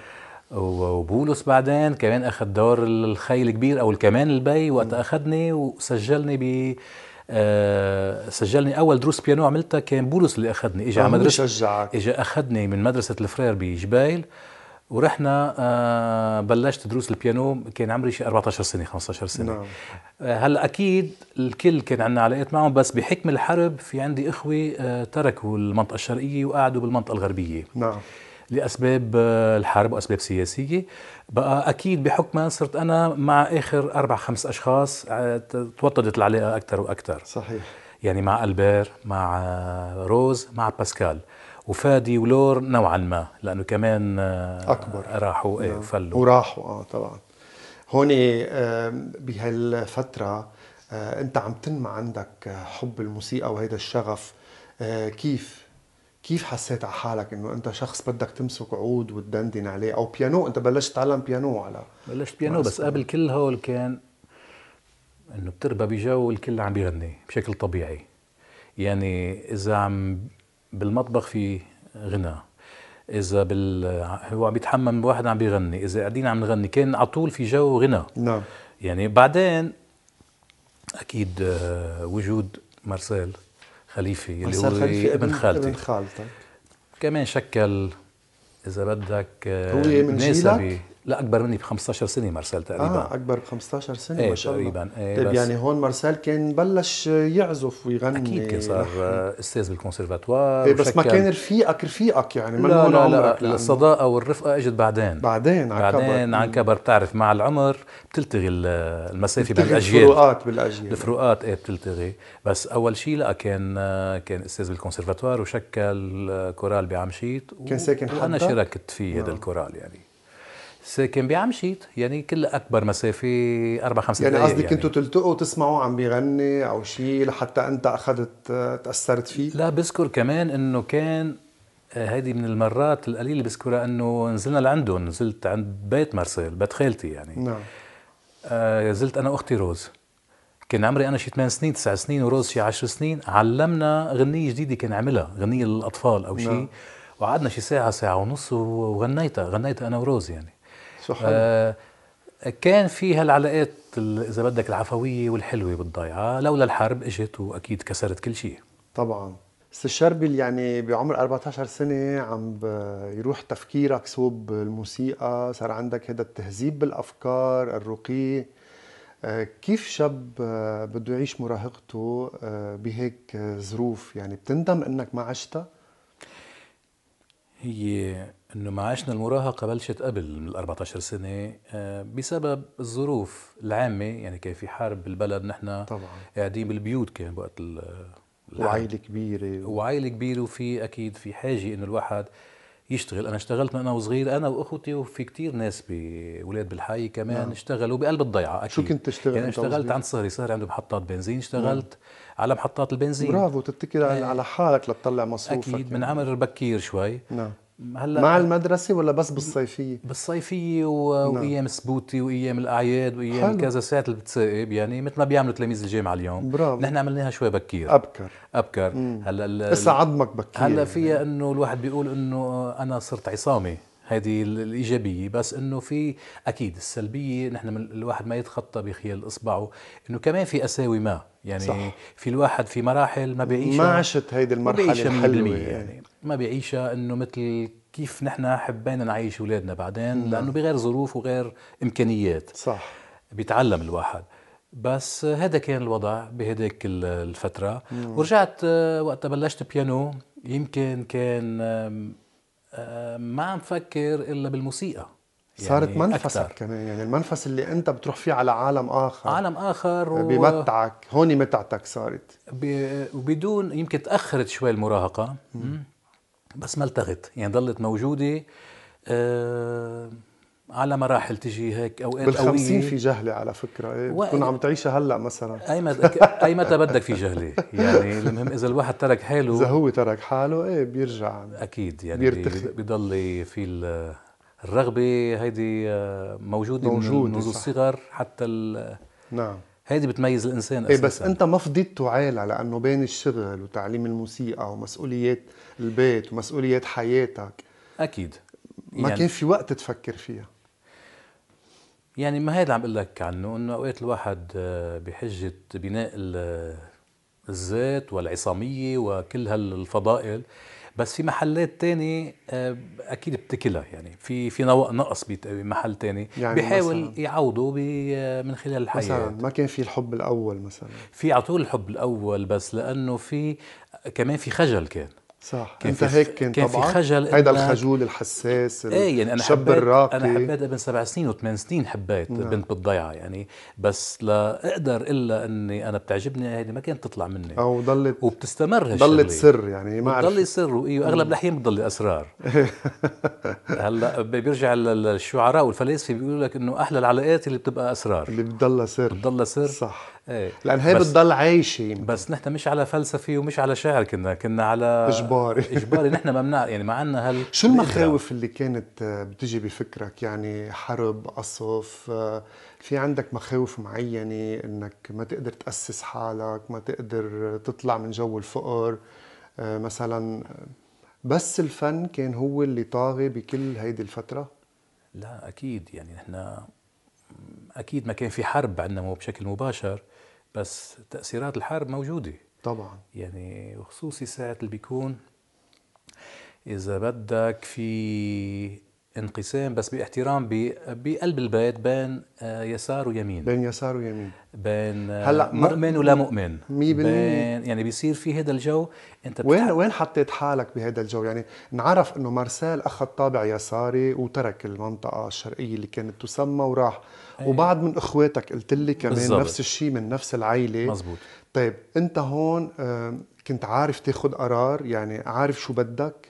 وبولس بعدين كمان أخذ دور الخي الكبير أو كمان البي وقت أخذني وسجلني ب آه، سجلني أول دروس بيانو عملتها كان بولس اللي أخذني. اجى على هو مدرسه شجعك؟ اجى أخذني من مدرسة الفرير بجبايل ورحنا آه، بلشت دروس البيانو كان عمري شي 14 سنة 15 سنة. نعم. آه، هلا أكيد الكل كان عندنا علاقات معهم بس بحكم الحرب في عندي إخوة آه، تركوا المنطقة الشرقية وقعدوا بالمنطقة الغربية. نعم. لأسباب الحرب وأسباب سياسية. بقى أكيد بحكمها صرت أنا مع آخر أربع خمس أشخاص توطدت العلاقة أكثر وأكثر صحيح. يعني مع ألبير مع روز مع باسكال. وفادي ولور نوعا ما لأنه كمان آه، أكبر. راحوا إيه نعم. وفلوا وراحوا آه طبعا هون آم، بهالفترة آه، أنت عم تنمى عندك آه، حب الموسيقى وهيدا الشغف آه، كيف كيف حسيت على حالك إنه أنت شخص بدك تمسك عود وتدندن عليه أو بيانو أنت بلشت تتعلم بيانو على بلشت بيانو بس. قبل كل هول كان إنه بتربى بجو الكل عم بيغني بشكل طبيعي يعني إذا عم بالمطبخ في غنى. إذا بال هو عم بيتحمم واحد عم بيغني. إذا قاعدين عم نغني كان على طول في جو غنى. نعم. يعني بعدين أكيد آه، وجود مارسيل خليفة اللي هو خليفي ابن خالتي. ابن خالتك. كمان شكل إذا بدك هو من جيلك؟ لا أكبر مني ب 15 سنة مارسيل تقريبا. آه أكبر ب 15 سنة إيه ما شاء الله. تقريبا إيه طيب يعني هون مارسيل كان بلش يعزف ويغني أكيد كان صار أستاذ بالكونسرفاتوار إيه بس ما كان رفيقك رفيقك يعني من لا لا عمرك لا الصداقة والرفقة إجت بعدين. بعدين عن بعدين عن كبر. بتعرف مع العمر بتلتغي ال- المسافة بين الاجيال الفروقات بالأجيال. الفروقات إيه بتلتغي. بس أول شيء لا كان كان أستاذ بالكونسرفاتوار وشكل كورال بعمشيت كان ساكن وأنا حدك؟ شاركت في هذا الكورال يعني. ساكن بعمشيت يعني كل أكبر مسافة أربع خمس يعني قصدي كنتوا تلتقوا تسمعوا عم بيغني أو شيء لحتى أنت أخذت آه، تأثرت فيه؟ لا بذكر كمان إنه كان آه، هيدي من المرات القليلة اللي بذكرها إنه نزلنا لعنده نزلت عند بيت مارسيل بيت خالتي يعني. نعم. آه زلت أنا واختي روز. كان عمري أنا شي 8 سنين 9 سنين وروز شي 10 سنين. علمنا غنية جديدة كان عملها غنية للأطفال أو نعم. شيء وقعدنا شي ساعة ساعة ونص وغنيتها غنيتها أنا وروز يعني. حلو. آه كان في هالعلاقات ال- إذا بدك العفوية والحلوة بالضيعة. لولا الحرب إجت وأكيد كسرت كل شيء. طبعا. بس الشربل يعني بعمر 14 سنة عم يروح تفكيرك صوب الموسيقى. صار عندك هذا التهذيب بالأفكار الرقي. آه، كيف شاب آه، بده يعيش مراهقته بهيك ظروف؟ يعني بتندم إنك ما عشتها؟ هي إنه معاشنا المراهقة بلشت قبل من ال 14 سنة آه، بسبب الظروف العامة يعني كان في حرب بالبلد نحن طبعا قاعدين بالبيوت كان وقت. وعائلة كبيرة و... وعائلة كبيرة وفي أكيد في حاجة إنه الواحد يشتغل أنا اشتغلت من أنا وصغير أنا وأخوتي وفي كتير ناس بولاد بالحي كمان نعم. نعم. اشتغلوا بقلب الضيعة أكيد شو كنت تشتغل يعني اشتغلت؟ عند صهري صهري عنده محطات بنزين اشتغلت على محطات البنزين برافو تتكل على- على حالك لتطلع مصروفك أكيد من يعني. عمر بكير شوي نعم هلا مع المدرسة ولا بس بالصيفية؟ بالصيفية و... نعم. وأيام السبوتي وأيام الأعياد وأيام. كذا ساعات اللي بتسائب يعني مثل ما بيعملوا تلاميذ الجامعة اليوم برافو. نحن عملناها شوي بكير أبكر أبكر هلا ال- لسه عظمك بكير هلا يعني. فيها إنه الواحد بيقول إنه أنا صرت عصامي هذه ال- الإيجابية بس إنه في أكيد السلبية نحن من الواحد ما يتخطى بخيال إصبعه إنه كمان في أساوي ما يعني صح. في الواحد في مراحل ما بيعيشها ما عشت هيدي ما 100% الحلوة يعني. يعني. ما بيعيشها إنه مثل كيف نحن حبينا نعيش اولادنا بعدين لأنه بغير ظروف وغير إمكانيات. صح. بيتعلم الواحد. بس هذا كان الوضع بهديك ال- الفترة. ورجعت آه، وقت بلشت بيانو. يمكن كان ما عم فكر إلا بالموسيقى. صارت منفسك أكتر. كمان. يعني المنفس اللي أنت بتروح فيه على عالم آخر. عالم آخر و... بمتعك. هون متعتك صارت. ب- وبدون يمكن تأخرت شوي المراهقة. مم. بس ما التغت. يعني ضلت موجودة آه، على مراحل تجي هيك أوقات بالخمسين قوية. في جهلة على فكرة. إيه و- بتكون عم تعيشها هلأ مثلا. أي متى أي متى بدك في جهلة؟ يعني المهم إذا الواحد ترك إذا حاله هو ترك حاله إيه بيرجع. أكيد يعني بيرتخي. بي- بيضل في ال- الرغبة هيدي آه، موجودة من- موجودة، منذ. الصغر حتى ال- نعم. هيدي بتميز الإنسان إيه أساسا. بس أنت ما فضيت تعالى لأنه بين الشغل وتعليم الموسيقى ومسؤوليات البيت ومسؤوليات حياتك أكيد. ما يعني كان في وقت تفكر فيها؟ يعني ما هيدا عم بقول لك عنه إنه أوقات الواحد آه، بحجة بناء ال- الذات والعصامية وكل هالفضائل بس في محلات تانية آه، أكيد بتكلها. يعني في في نقص بمحل تاني يعني بيحاول مثلاً؟ يعوضه من خلال الحياة. مثلا ما كان في الحب الأول مثلا؟ في على طول الحب الأول بس لأنه في كمان في خجل كان. صح. كان أنت في- هيك كان, كان في طبعا. خجل هيدا الخجول الحساس إيه يعني أنا الشاب حبيت الراقي. أنا حبيت ابن سبع سنين وثمان سنين حبيت نعم. بنت بالضيعة يعني. بس لا أقدر إلا إني أنا بتعجبني هيدي ما كانت تطلع مني. أو ضلت وبتستمر هالشغلة. ضلت سر يعني ما عرفت سر وإيه وأغلب الأحيان بتضل أسرار. هلأ بيرجع الشعراء والفلاسفة بيقولوا لك إنه أحلى العلاقات اللي بتبقى أسرار. اللي بتضلها سر. بتضل سر. صح. إيه. لأن هي بتضل عايشة يمكن. بس نحن مش على فلسفي ومش على شعر كنا كنا على إجباري. إجباري. نحن ما بنع يعني ما عندنا هال شو. المخاوف اللي كانت آه، بتجي بفكرك؟ يعني حرب قصف آه، في عندك مخاوف معينة إنك ما تقدر تأسس حالك ما تقدر تطلع من جو الفقر؟ آه، مثلا بس الفن كان هو اللي طاغي بكل هيدي الفترة؟ لا أكيد. يعني نحن أكيد ما كان في حرب عندنا مو بشكل مباشر. بس تأثيرات الحرب موجودة. طبعا. يعني وخصوصي ساعة اللي بيكون إذا بدك في انقسام بس باحترام بقلب البيت بين آه، يسار ويمين. بين يسار ويمين. بين آه، هلأ مؤمن ولا مؤمن. 100% بين يعني بيصير في هذا الجو. أنت بتح... وين وين حطيت حالك بهذا الجو؟ يعني نعرف إنه مارسيل أخذ طابع يساري وترك المنطقة الشرقية اللي كانت تسمى وراح أيه. وبعض من اخواتك قلت لي كمان بالزبط. نفس الشيء من نفس العائله مزبوط طيب انت هون كنت عارف تاخذ قرار؟ يعني عارف شو بدك؟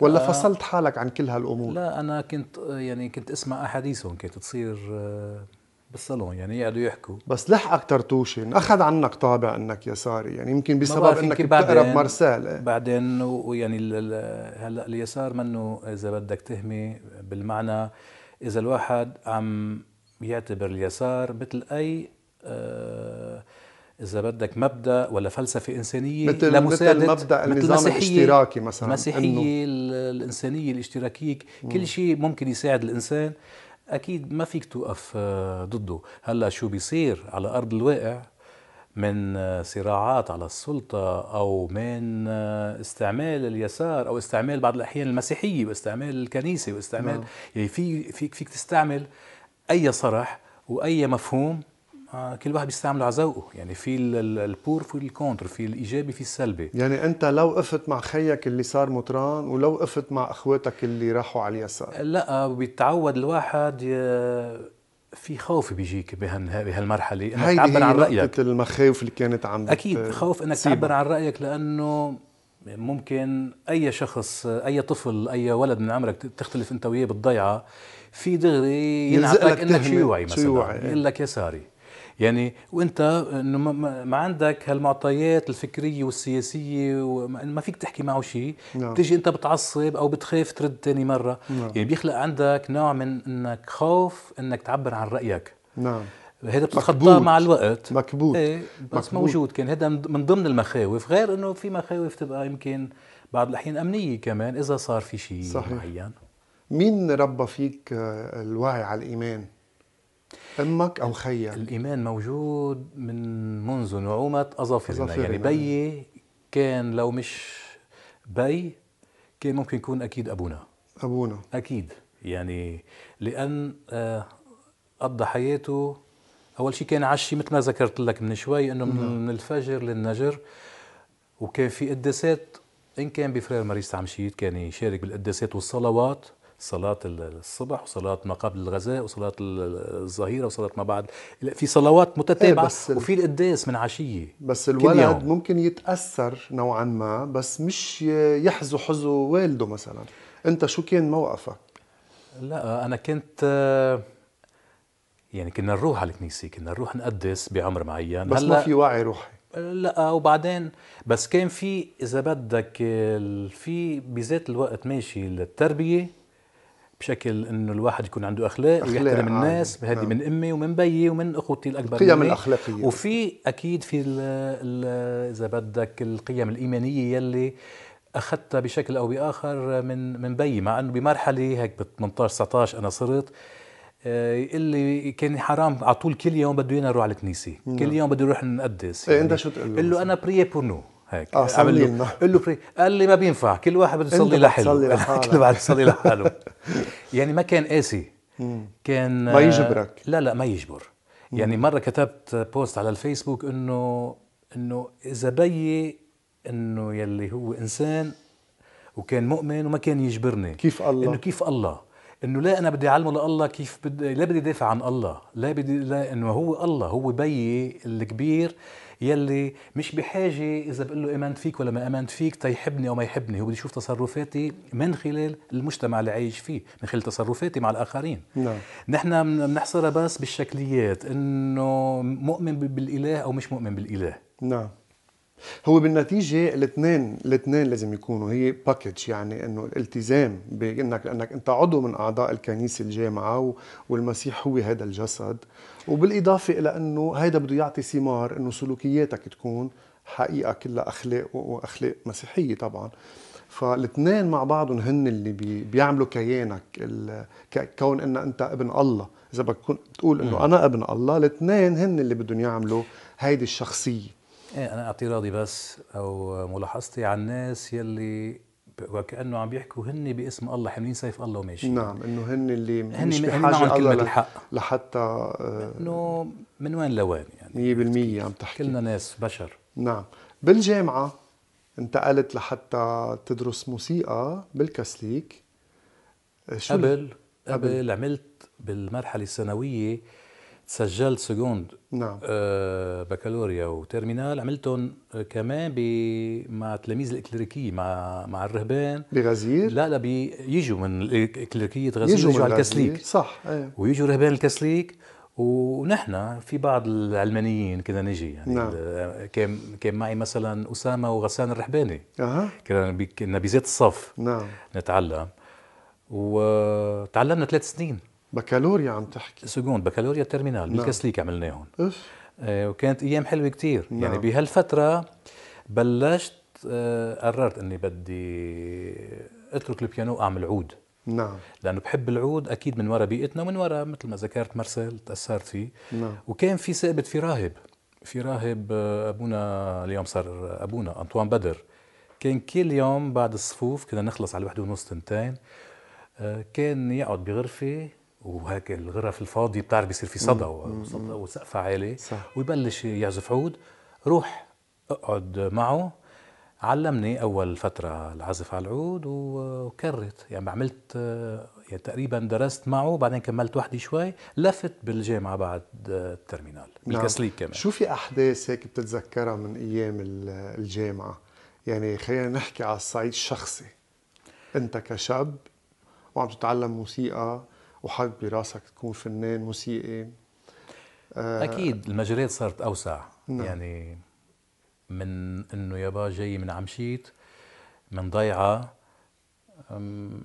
ولا آه فصلت حالك عن كل هالأمور؟ لا أنا كنت يعني كنت أسمع احاديثهم كانت تصير آه، بالصالون يعني يقعدوا يحكوا. بس لحقك ترتوشي أخذ عنك طابع إنك يساري يعني يمكن بسبب إنك بتقرب مارسيل بعدين ويعني هلأ اليسار منه إذا بدك تهمي بالمعنى إذا الواحد عم يعتبر اليسار مثل أي آه إذا بدك مبدأ ولا فلسفة إنسانية مثل مثل مبدا النظام الاشتراكي مثلا المسيحيه الإنسانية الاشتراكية كل شيء ممكن يساعد الإنسان. أكيد ما فيك توقف آه، ضده. هلأ شو بيصير؟ على أرض الواقع من آه، صراعات على السلطة أو من آه، استعمال اليسار أو استعمال بعض الأحيان المسيحية واستعمال الكنيسة واستعمال نعم. يعني في فيك فيك تستعمل أي صرح وأي مفهوم آه، كل واحد بيستعمله على ذوقه. يعني في ال pour في ال contre في الإيجابي في السلبي. يعني أنت لو قفت مع خيك اللي صار مطران ولو وقفت مع أخواتك اللي راحوا على اليسار. لا بيتعود الواحد في خوف بيجيك بهالمرحلة إنك تعبر عن رأيك. المخاوف اللي كانت عم أكيد خوف إنك تعبر عن رأيك لأنه ممكن أي شخص أي طفل أي ولد من عمرك تختلف أنت وياه بالضيعة. في دغري ينعطيك إنك شو يوعي مثلا. يقول لك يساري يعني وأنت إنه ما عندك هالمعطيات الفكرية والسياسية وما فيك تحكي معه شيء. نعم. بتيجي أنت بتعصب أو بتخاف ترد ثاني مرة. نعم. يعني بيخلق عندك نوع من إنك خوف إنك تعبر عن رأيك. نعم. هذا بتتخطاه مع الوقت. مكبوت. إيه بس مكبوت. موجود. كان هذا من ضمن المخاوف. غير إنه في مخاوف تبقى يمكن بعض الأحيان أمنية كمان إذا صار في شيء. معين. مين ربى فيك الوعي على الإيمان؟ أمك أو خيك؟ الإيمان موجود من منذ نعومة أظافرنا. يعني بيي كان لو مش بي كان ممكن يكون أكيد أبونا. أبونا. أكيد. يعني لأن آه، قضى حياته أول شيء كان عشي مثل ما ذكرت لك من شوي إنه من, من الفجر للنجر. وكان في قداسات إن كان بفرير ماريس عمشيت كان يشارك بالقداسات والصلوات. صلاة الصبح وصلاة ما قبل الغزاء وصلاة الظهيرة وصلاة ما بعد. في صلوات متتابعة إيه بس وفي القداس من عشية بس الولد ممكن يتأثر نوعا ما بس مش يحزو حزو والده مثلا. أنت شو كان موقفك؟ لا أنا كنت يعني كنا نروح على الكنيسة كنا نروح نقدس بعمر معين. بس ما في وعي روحي. لا وبعدين بس كان في إذا بدك في بذات الوقت ماشي التربيه بشكل إنه الواحد يكون عنده أخلاق, أخلاق ويحترم. الناس هذه نعم. من أمي ومن بيي ومن أخوتي الأكبر القيم الأخلاقية وفي أكيد في إذا بدك القيم الإيمانية يلي اخذتها بشكل أو بآخر من من بيي مع إنه بمرحلة هيك ب 18 19 أنا صرت آه، لي كان حرام على طول كل يوم بده ايانا نروح على الكنيسة نعم. كل يوم بده يروح نقدس يعني. إيه أنت شو تقول له؟ أنا بريه بورنو هيك. آه صلي له قال له فري قال لي ما بينفع كل واحد بده يصلي لحاله. كل واحد يصلي لحاله. يعني ما كان قاسي كان ما يجبرك. لا لا ما يجبر. يعني مرة كتبت بوست على الفيسبوك إنه إنه إذا بيي إنه يلي هو إنسان وكان مؤمن وما كان يجبرني. كيف الله؟ إنه كيف الله؟ إنه لا أنا بدي أعلمه لله كيف بدي لا بدي دافع عن الله. لا بدي لا إنه هو الله هو بيي الكبير. يلي مش بحاجة إذا بقول له أمنت فيك ولا ما أمنت فيك تيحبني أو ما يحبني. هو بده يشوف تصرفاتي من خلال المجتمع اللي عايش فيه من خلال تصرفاتي مع الآخرين. نعم. نحن بنحصرها بس بالشكليات إنه مؤمن بالإله أو مش مؤمن بالإله. نعم. هو بالنتيجة الاثنين الاثنين لازم يكونوا هي package يعني إنه الالتزام بانك لانك أنت عضو من أعضاء الكنيسة الجامعة والمسيح هو هذا الجسد. وبالإضافة إلى إنه هيدا بده يعطي ثمار إنه سلوكياتك تكون حقيقة كلها أخلاق وأخلاق مسيحية طبعا. فالاثنين مع بعضهم هن اللي بي بيعملوا كيانك كون إن أنت ابن الله. إذا بدك تقول إنه أنا ابن الله الاثنين هن اللي بدهم يعملوا هيدي الشخصية. إيه أنا اعتراضي بس أو ملاحظتي على الناس يلي وكأنه عم بيحكوا هن باسم الله حاملين سيف الله وماشيين. نعم إنه هن اللي هن مش بحاجة كلمة الحق. لحتى آه، إنه من وين لوين يعني؟ 100% عم تحكي. كلنا ناس بشر. نعم. بالجامعة انتقلت لحتى تدرس موسيقى بالكاسليك شو ال- قبل قبل. قبل عملت بالمرحلة الثانوية سجلت seconde نعم. آه، بكالوريا و terminale عملتهم آه، كمان ب- مع تلاميذ الإكليريكية مع مع الرهبان. بغزير؟ لا لا بيجوا من الإكليريكية غزير يجوا يجوا على الكسليك صح إيه. ويجوا رهبان الكسليك ونحن في بعض العلمانيين كنا نجي يعني نعم. كان كان معي مثلا أسامة وغسان الرحباني أها. كنا بذات الصف. نعم. نتعلم. وتعلمنا ثلاث سنين. بكالوريا عم تحكي. seconde بكالوريا terminale نعم. بالكسليك عملناهم اف آه، وكانت أيام حلوة كتير. نعم. يعني بهالفترة بلشت آه، قررت إني بدي أترك البيانو اعمل عود. نعم. لأنه بحب العود أكيد من وراء بيئتنا ومن وراء مثل ما ذكرت مرسل تأثرت فيه. نعم. وكان في ثابت في راهب في راهب آه، أبونا اليوم صار أبونا أنطوان بدر. كان كل يوم بعد الصفوف كنا نخلص على واحدة ونص تنتين آه، كان يقعد بغرفة وهيك الغرف الفاضية بتعرف بيصير في صدى وصدى وسقفها عالي صح. ويبلش يعزف عود. أروح أقعد معه. علمني أول فترة العزف على العود وكرت يعني عملت يعني تقريبا درست معه بعدين كملت وحدي شوي. لفت بالجامعة بعد ال terminale. بالكسليك كمان. شو في أحداث هيك بتتذكرها من أيام ال- الجامعة؟ يعني خلينا نحكي على الصعيد الشخصي. أنت كشاب وعم تتعلم موسيقى وحابب براسك تكون فنان موسيقي. آه، أكيد المجالات صارت أوسع. نعم. يعني من إنه يابا جاي من عمشيت من ضيعة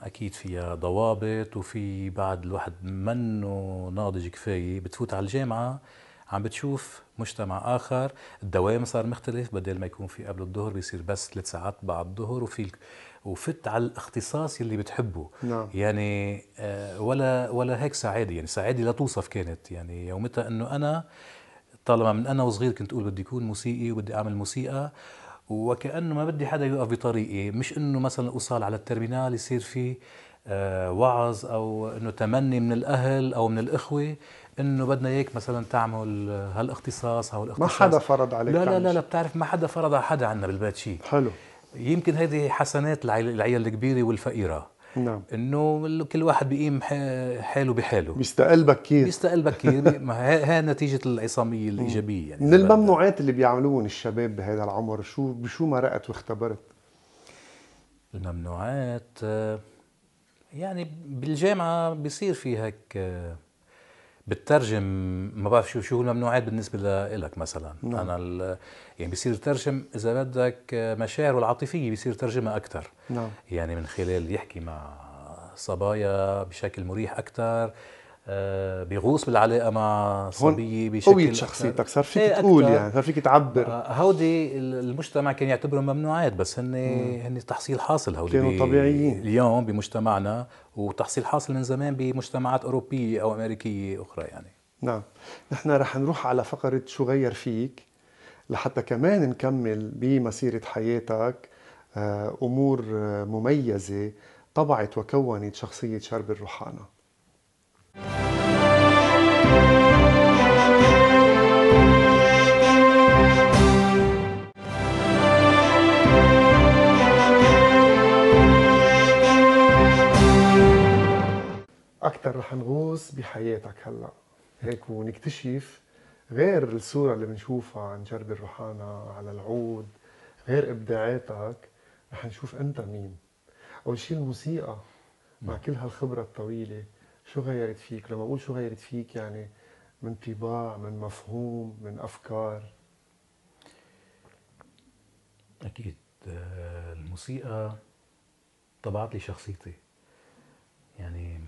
أكيد فيها ضوابط وفي بعد الواحد منه ناضج كفاية. بتفوت على الجامعة عم بتشوف مجتمع آخر. الدوام صار مختلف بدل ما يكون في قبل الظهر بيصير بس ثلاث ساعات بعد الظهر وفي وفت على الاختصاص يلي بتحبه. نعم. يعني آه، ولا ولا هيك سعادة. يعني سعادة لا توصف كانت. يعني يومتها إنه أنا طالما من أنا وصغير كنت أقول بدي اكون موسيقي وبدي أعمل موسيقى وكأنه ما بدي حدا يوقف بطريقي. مش إنه مثلا أوصل على الترمينال يصير في آه، وعظ أو إنه تمني من الأهل أو من الإخوة إنه بدنا إياك مثلا تعمل هالاختصاص أو ما الاختصاص. حدا فرض عليك لا لا لا, لا. بتعرف ما حدا فرض على حدا عنا بالبيت شيء. حلو. يمكن هذه حسنات العيال الكبيرة والفقيرة. نعم. إنه كل واحد بيقيم حاله بحاله. بيستقل بكير. بيستقل بكير. ما ها ها نتيجة العصامية الإيجابية يعني. من الممنوعات اللي بيعملوهم الشباب بهذا العمر شو بشو مرقت واختبرت؟ الممنوعات آه، يعني بالجامعة بيصير في هيك آه، بترجم ما بعرف شو شو الممنوعات بالنسبة لك مثلا. نعم. أنا يعني بيصير ترجم إذا بدك مشاعره العاطفيه بيصير ترجمها أكثر نعم. يعني من خلال يحكي مع صبايا بشكل مريح أكثر بيغوص بالعلاقه مع صبية بشكل أكتر. شخصيتك. صار فيك إيه تقول. يعني صار فيك تعبر. آه، هودي المجتمع كان يعتبرهم ممنوعات بس هن هن تحصيل حاصل. هودي كانوا طبيعيين. اليوم بمجتمعنا وتحصيل حاصل من زمان بمجتمعات أوروبية أو أمريكية أخرى يعني. نعم. نحن رح نروح على فقرة شو غير فيك لحتى كمان نكمل بمسيرة حياتك. آه، أمور آه، مميزة طبعت وكونت شخصية شرب الروحانة. أكثر رح نغوص بحياتك هلا. هيك ونكتشف غير الصورة اللي بنشوفها عن جرب الروحانة على العود غير إبداعاتك رح نشوف أنت مين. أول شيء الموسيقى مع كل هالخبرة الطويلة. شو غيرت فيك لما أقول شو غيرت فيك يعني من طباع من مفهوم من أفكار؟ أكيد آه، الموسيقى طبعت لي شخصيتي. يعني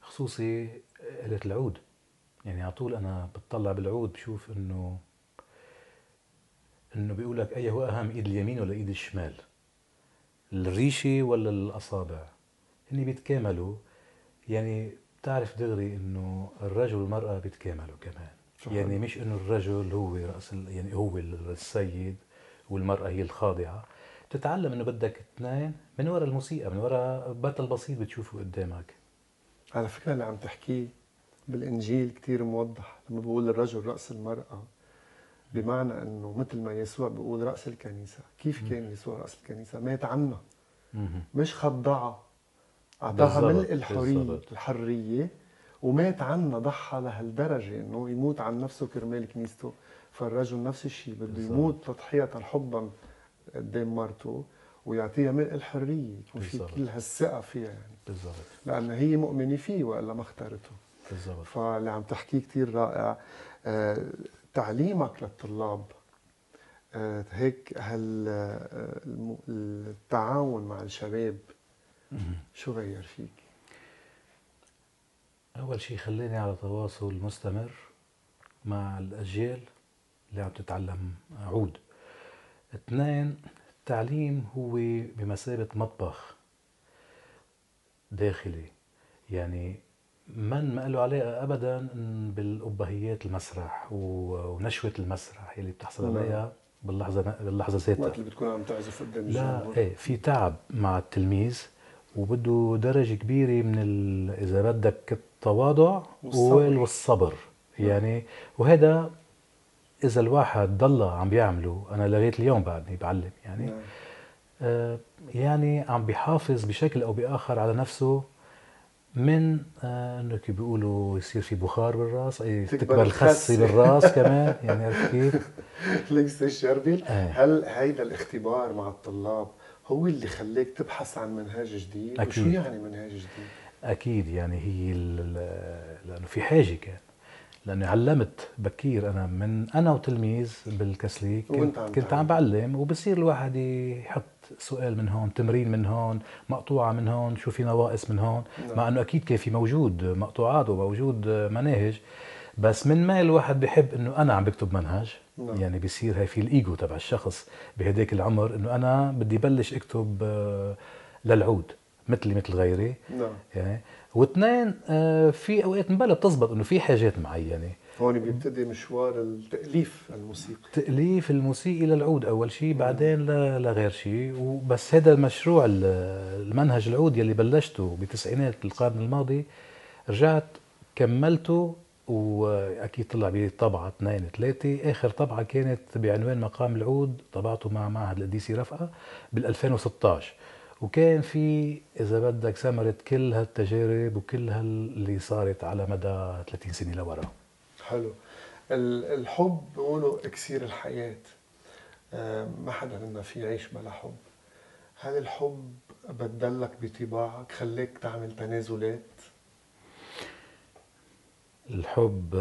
خصوصي آلة العود. يعني على طول أنا بتطلع بالعود بشوف إنه إنه بيقول لك أي هو أهم إيد اليمين ولا إيد الشمال؟ الريشة ولا الأصابع؟ هني بيتكاملوا. يعني بتعرف دغري إنه الرجل والمرأة بيتكاملوا كمان. شو يعني. مش إنه الرجل هو رأس يعني هو السيد والمرأة هي الخاضعة. بتتعلم إنه بدك اثنين من وراء الموسيقى من وراء بطل بسيط بتشوفه قدامك. على فكرة اللي عم تحكيه بالإنجيل كثير موضح. لما بقول الرجل رأس المرأة بمعنى إنه مثل ما يسوع بيقول رأس الكنيسة. كيف كان يسوع رأس الكنيسة؟ مات عنا. مش خضعها أعطاها ملء الحرية الحرية. ومات عنا ضحى لهالدرجه إنه يموت عن نفسه كرمال كنيسته. فالرجل نفس الشيء بده يموت تضحية حبا قدام مرته ويعطيها ملء الحرية يكون في كل هالثقة فيها يعني. بالضبط. لأن هي مؤمنة فيه وإلا ما اختارته. بالضبط. فاللي عم تحكيه كثير رائع. آه تعليمك للطلاب. آه هيك هال آه التعاون مع الشباب. شو غير فيك؟ أول شيء خليني على تواصل مستمر مع الأجيال اللي عم تتعلم عود اثنين التعليم هو بمثابة مطبخ داخلي يعني من ما له علاقة أبدا بالأبهيات المسرح ونشوة المسرح اللي بتحصل. عليها باللحظة باللحظة ذاتها وقت اللي بتكون عم تعزف قدام لا إيه في تعب مع التلميذ وبده درجة كبيرة من إذا بدك التواضع والصبر, والصبر. يعني وهذا إذا الواحد ضل عم بيعمله أنا لغايه اليوم بعدني بعلم يعني نعم. آه يعني عم بيحافظ بشكل أو بآخر على نفسه من آه إنه كيف بيقولوا يصير في بخار بالرأس أي تكبر الخسه بالرأس كمان يعني عرفت كيف؟ ليس الشربل آه. هل هيدا الاختبار مع الطلاب هو اللي خليك تبحث عن منهاج جديد؟ أكيد. وشو يعني منهاج جديد؟ أكيد يعني هي لأنه في حاجة كان لاني علمت بكير أنا من أنا وتلميذ بالكسليك كنت, عم, كنت عم بعلم وبصير الواحد يحط سؤال من هون تمرين من هون مقطوعة من هون شو في نواقص من هون نعم. مع إنه أكيد كان في موجود مقطوعات وموجود مناهج بس من ما الواحد بحب إنه أنا عم بكتب منهج نعم. يعني بصير هي في الإيجو تبع الشخص بهداك العمر إنه أنا بدي بلش أكتب آه، للعود مثلي مثل غيري. نعم. يعني واثنين آه، في أوقات مبلا بتزبط إنه في حاجات معينة. هون بيبتدي مشوار التأليف الموسيقي. تأليف الموسيقي للعود أول شيء بعدين لغير شيء وبس هذا المشروع المنهج العود يلي بلشته بتسعينات القرن الماضي رجعت كملته وأكيد طلع بطبعه اثنين ثلاثة. آخر طبعة كانت بعنوان مقام العود طبعته مع معهد القديسي رفقة بال 2016 وكان في إذا بدك ثمره كل هالتجارب وكل هاللي صارت على مدى 30 سنة لورا. حلو. الحب بيقولوا اكسير الحياة. آه، ما حدا منا في يعيش بلا حب. هل الحب بدلك بطباعك خليك تعمل تنازلات؟ الحب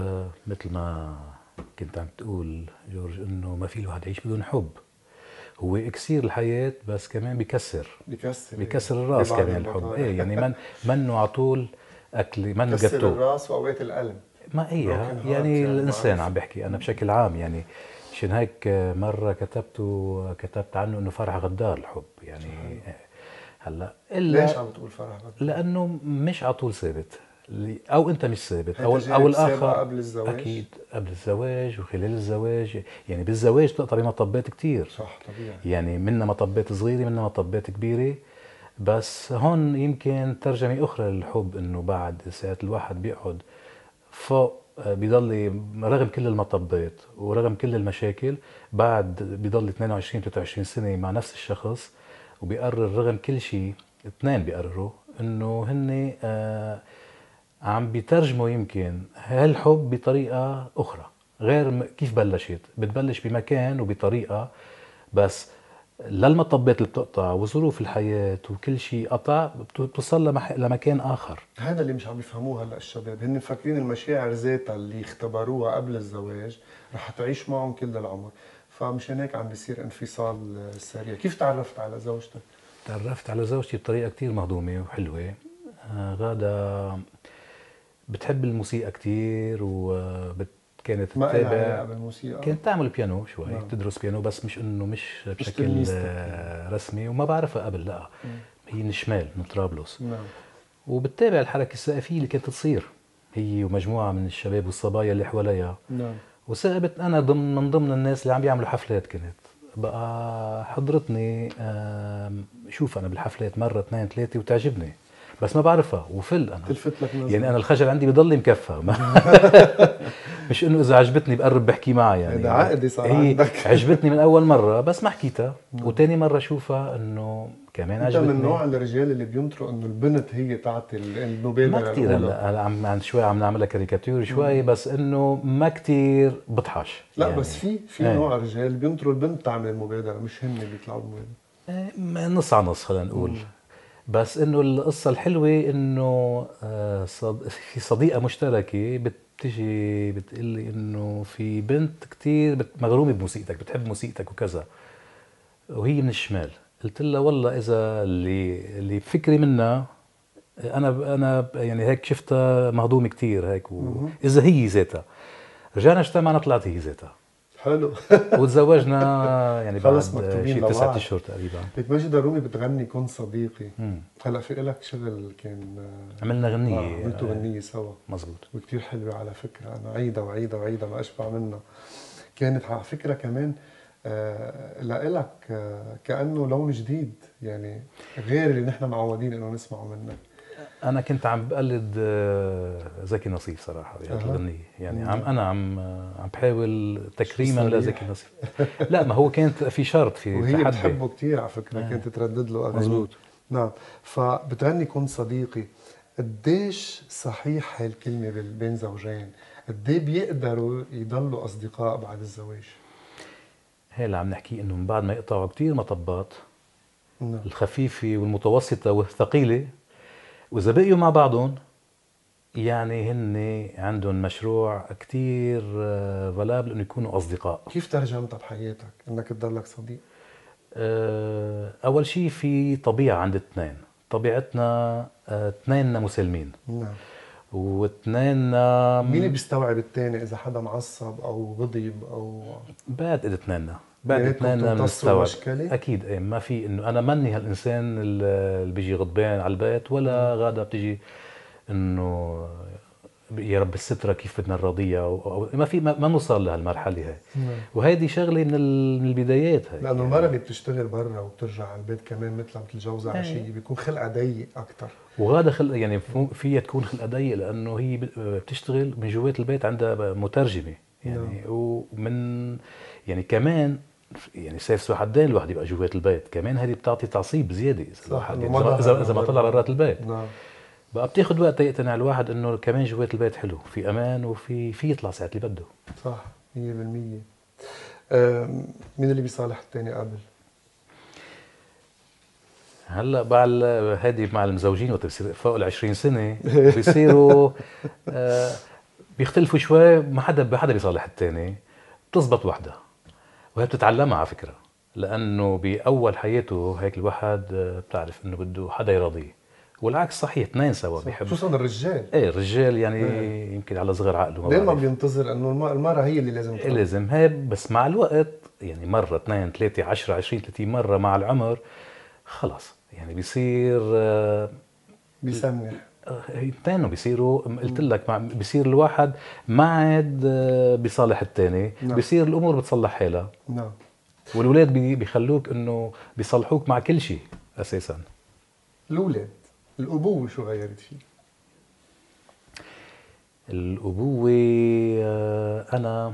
مثل ما كنت عم تقول جورج إنه ما في الواحد يعيش بدون حب. هو اكسير الحياة بس كمان بكسر. بكسر بكسر الراس كمان الحب. إيه يعني من منه على طول أكل منه جاتو. بكسر الراس واوقات القلب. ما إيه يعني الإنسان عم بحكي أنا بشكل عام يعني مشان هيك مرة كتبت كتبت عنه إنه فرح غدار الحب. يعني هلأ إلا ليش عم تقول فرح غدار؟ لأنه مش على طول ثابت. أو أنت مش ثابت أو أو الآخر. قبل الزواج. أكيد قبل الزواج وخلال الزواج. يعني بالزواج بتقطعي مطبات كثير صح طبيعي. يعني منها مطبات صغيرة منها مطبات كبيرة. بس هون يمكن ترجمة أخرى للحب إنه بعد ساعة الواحد بيقعد فوق بيضل رغم كل المطبات ورغم كل المشاكل بعد بيضل 22 23 سنة مع نفس الشخص وبيقرر رغم كل شيء اثنين بيقرروا إنه هن آه عم بيترجموا يمكن هالحب بطريقة أخرى غير كيف بلشت؟ بتبلش بمكان وبطريقة بس للمطبات اللي بتقطع وظروف الحياة وكل شيء قطع بتوصل لمح... لمكان آخر. هذا اللي مش عم يفهموه هلأ الشباب. هن مفكرين المشاعر ذاتها اللي اختبروها قبل الزواج رح تعيش معهم كل العمر فمشان هيك عم بيصير انفصال سريع. كيف تعرفت على زوجتك؟ تعرفت على زوجتي بطريقة كتير مهضومة وحلوة. آه غادة بتحب الموسيقى كتير وبت كانت تتابع بالموسيقى. كانت تعمل بيانو شوي نعم. تدرس بيانو بس مش إنه مش بشكل رسمي وما بعرفها قبل لأ. مم. هي من الشمال من طرابلس. نعم. وبتتابع الحركة الثقافية اللي كانت تصير. هي ومجموعة من الشباب والصبايا اللي حواليها. نعم. وثابت أنا ضمن من ضمن الناس اللي عم بيعملوا حفلات كنت بقى حضرتني شوف أنا بالحفلات مرة اثنين ثلاثة وتعجبني. بس ما بعرفها وفل أنا. تلفت لك نظر يعني أنا الخجل عندي بضل مكفى مش إنه إذا عجبتني بقرب بحكي معها يعني. هيدا عقدة صار هي عندك. عجبتني من أول مرة بس ما حكيتها. وتاني مرة اشوفها إنه كمان أنت عجبتني. من نوع الرجال اللي بينطروا إنه البنت هي تعطي ال- النوبل ما كثير هلا عم عم شوي عم نعملها كاريكاتير شوي بس إنه ما كثير بطحش لا يعني. بس في في إيه. نوع رجال بينطروا البنت تعمل المبادرة مش هن بيطلعوا بالمبادره إيه، نص على نص خلينا نقول. بس إنه القصة الحلوة إنه آه، صد... في صديقة مشتركة بتجي بتقول لي إنه في بنت كثير. مغرومة بموسيقتك بتحب موسيقتك وكذا وهي من الشمال. قلت لها والله إذا اللي اللي بفكري منها أنا أنا يعني هيك شفتها مهضومة كثير هيك و... إذا هي ذاتها. رجعنا اجتمعنا طلعت هي ذاتها. حلو. وتزوجنا يعني بعد خلص مكتوبين شي. تسعة أشهر تقريبا. لك ماجد الرومي بتغني كن صديقي. مم. هلا في لك شغل كان آه، عملنا آه، غنية عملتوا غنية سوا. مزبوط وكتير حلوة على فكرة. أنا عيدة وعيدة وعيدة ما أشبع منها. كانت على فكرة كمان آه لإلك آه كأنه لون جديد. يعني غير اللي نحن معودين إنه نسمعه منك. أنا كنت عم بقلد آه، زكي نصيف صراحة بهذه أها. الغنيه يعني. عم أنا عم آه، عم بحاول تكريما. لزكي نصيف لا ما هو كانت في شرط في وهي تحدي بتحبه كتير على فكرة آه. كانت تردد له أغاني مزبوط. نعم فبتغني كن صديقي قديش صحيح بال- بين زوجين قد إيه بيقدروا يضلوا أصدقاء بعد الزواج هي اللي عم نحكي إنه من بعد ما يقطعوا كثير مطبات نعم الخفيفة والمتوسطة والثقيلة وإذا بقيوا مع بعضهم يعني هن عندهم مشروع كثير فلابل إنه يكونوا أصدقاء. كيف ترجمتها بحياتك إنك تضلك صديق؟ آه، أول شيء في طبيعة عند الاثنين طبيعتنا آه، اثنيننا مسلمين نعم. واثنيننا مين بيستوعب الثاني إذا حدا معصب أو غضب أو بعد ايد اثنيننا. بنستوعب مشكلة؟ أكيد إيه ما في إنه أنا ماني هالإنسان اللي بيجي غضبان على البيت ولا غاده بتجي إنه يا رب السترة كيف بدنا أو ما في ما ما نوصل لهالمرحلة هاي نعم. وهيدي شغلة من ال- من البدايات هاي لأنه المرأة اللي بتشتغل برا وبترجع على البيت كمان مثل عم تتجوزها إيه. عشية بيكون خلقها ضيق أكثر وغاده خلق يعني فيها تكون خلقها ضيق لأنه هي بت- بتشتغل من جوات البيت عندها مترجمة يعني ومن يعني كمان يعني سيف سوى حدين الواحد يبقى جوات البيت. كمان هذه بتعطي تعصيب زيادة إذا الواحد اذا اذا ما طلع برا. برات البيت. نعم. بقى بتاخذ وقت يقتنع الواحد إنه كمان جوات البيت حلو في أمان وفي في يطلع ساعة اللي بده. صح 100% آم، مين اللي بيصالح الثاني قبل؟ هلأ مع هيدي مع المزوجين وقت بصير فوق ال 20 سنة بيصيروا آه، بيختلفوا شوي ما حدا ما حدا بيصالح الثاني بتزبط وحدة. وهي بتتعلمها على فكرة لأنه بأول حياته هيك الواحد آه، بتعرف إنه بده حدا يراضيه والعكس صحيح اثنين سوا بيحبوا خصوصا الرجال إيه الرجال يعني إيه. يمكن على صغر عقله ما دائما. بينتظر إنه الم- المرأة هي اللي لازم إيه تراضي. لازم هي بس مع الوقت يعني مرة اثنين ثلاثة عشرة عشرين ثلاثين مرة مع العمر خلص يعني بيصير آه، بيسمح آه، اثنينهم بيصيروا قلت لك بيصير الواحد ما عاد آه، بيصالح الثاني نعم. بيصير الأمور بتصلح حالها نعم. والولاد بي- بيخلوك إنه بيصلحوك مع كل شيء أساسا. الأولاد الأبوة شو غيرت فيه؟ الأبوة آه، أنا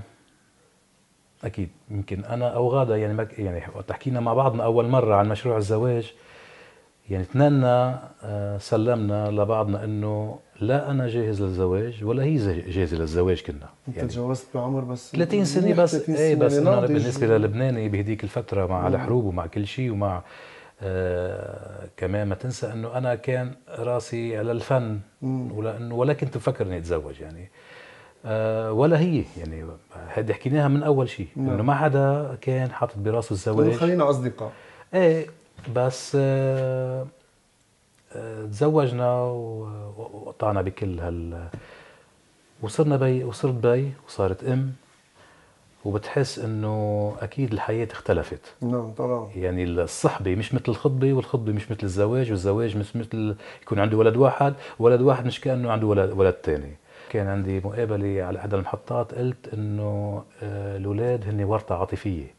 أكيد يمكن أنا أو غادة يعني ما يعني وقت حكينا مع بعضنا أول مرة عن مشروع الزواج. يعني اثنيننا آه، سلمنا لبعضنا إنه لا أنا جاهز للزواج ولا هي جاهزة للزواج كنا أنت يعني تجوزت بعمر بس 30 سنة منيح، بس 30 إيه بس إنه ناضج. بالنسبة للبناني بهديك الفترة مع. الحروب ومع كل شيء ومع آه كمان ما تنسى إنه أنا كان راسي على الفن مم. ولا إنه كنت مفكر اني أتزوج يعني آه ولا هي يعني هذه حكيناها من أول شيء نعم. إنه ما حدا كان حاطط براسه الزواج خلينا أصدقاء إيه بس آه آه، تزوجنا وقطعنا بكل هال وصرنا بي وصرت بي وصارت أم وبتحس إنه أكيد الحياة اختلفت. نعم طبعا. يعني الصحبة مش مثل الخطبة والخطبة مش مثل الزواج والزواج مش مثل يكون عنده ولد واحد ولد واحد مش كأنه عنده ولد ولد ثاني كان عندي مقابلة على احد المحطات قلت إنه آه، الأولاد هن ورطة عاطفية.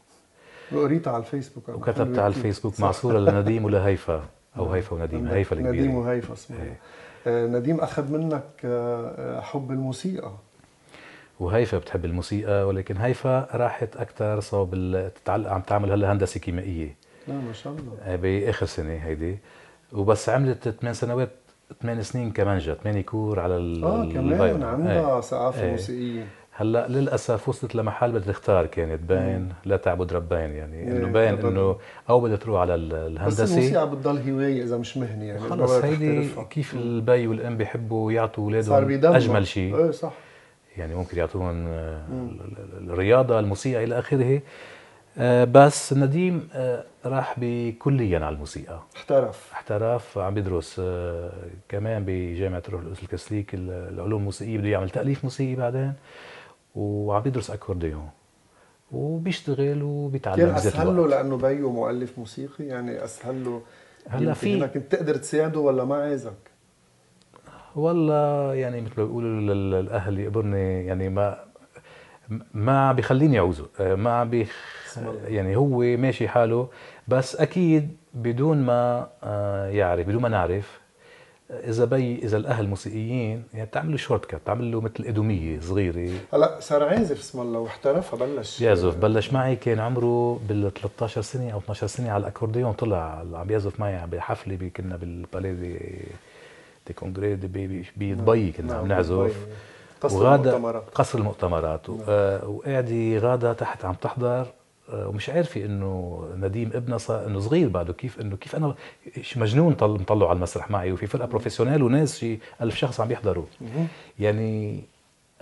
وقريتها على الفيسبوك. وكتبت على. الفيسبوك. مع صوره لنديم ولهيفا أو هيفا ونديم هيفا الكبيرة نديم وهيفا اسمه إيه. آه، نديم أخذ منك آه، آه، حب الموسيقى وهيفا بتحب الموسيقى ولكن هيفا راحت أكثر صوب تتعلق عم تعمل هلا هندسة كيميائية لا ما شاء الله بآخر سنة هيدي وبس عملت ثمان سنوات ثمان سنين كمانجا ثمانية كور على ال آه كمان. عندها إيه. ثقافة إيه. موسيقية هلا للأسف وصلت لمحل بدها تختار كانت باين لا تعبد ربان يعني إيه، إنه باين بالضبط. إنه أو بدها تروح على ال- بس الهندسة. الموسيقى بتضل هواية إذا مش مهنة يعني خلص هيدي. كيف البي والإم بيحبوا يعطوا أولادهم أجمل شيء إيه صح. يعني ممكن يعطوهم آه، ال- ال- الرياضة الموسيقى إلى آخره. آه، بس نديم آه، راح بكليا على الموسيقى. احترف. احترف عم بيدرس آه، كمان بجامعة روح القدس الكاثوليك ال- العلوم الموسيقية بده يعمل تأليف موسيقي بعدين. وعم بيدرس أكورديون. وبيشتغل وبيتعلم كان أسهل له لأنه بيو مؤلف موسيقي؟ يعني أسهل له هلا في- كنت تقدر تساعده ولا ما عايزك؟ والله يعني مثل ما بيقولوا الاهل يقبرني يعني ما ما بيخليني أعوزه. آه، ما بيخ الله. يعني هو ماشي حاله بس أكيد بدون ما آه، يعرف بدون ما نعرف إذا بي إذا الأهل موسيقيين يعني بتعمل له short cut بتعمل له مثل إدومية صغيرة. هلأ صار عازف اسم الله واحترف بلش. يعزف بلش معي كان عمره بال 13 سنة أو 12 سنة على الأكورديون طلع عم يعزف معي بحفله كنا بال Palais des Congrès دي بي- بي- بضبيه كنا عم نعزف. قصر وغادة المؤتمرات. قصر المؤتمرات. و- آه، وقاعدة غادة تحت عم تحضر. ومش عارفة إنه نديم ابنها صار إنه صغير بعده. كيف انه كيف أنا مجنون طل مطلعه على المسرح معي. وفي فرقة professionnelle وناس شي ألف شخص عم يحضروا. يعني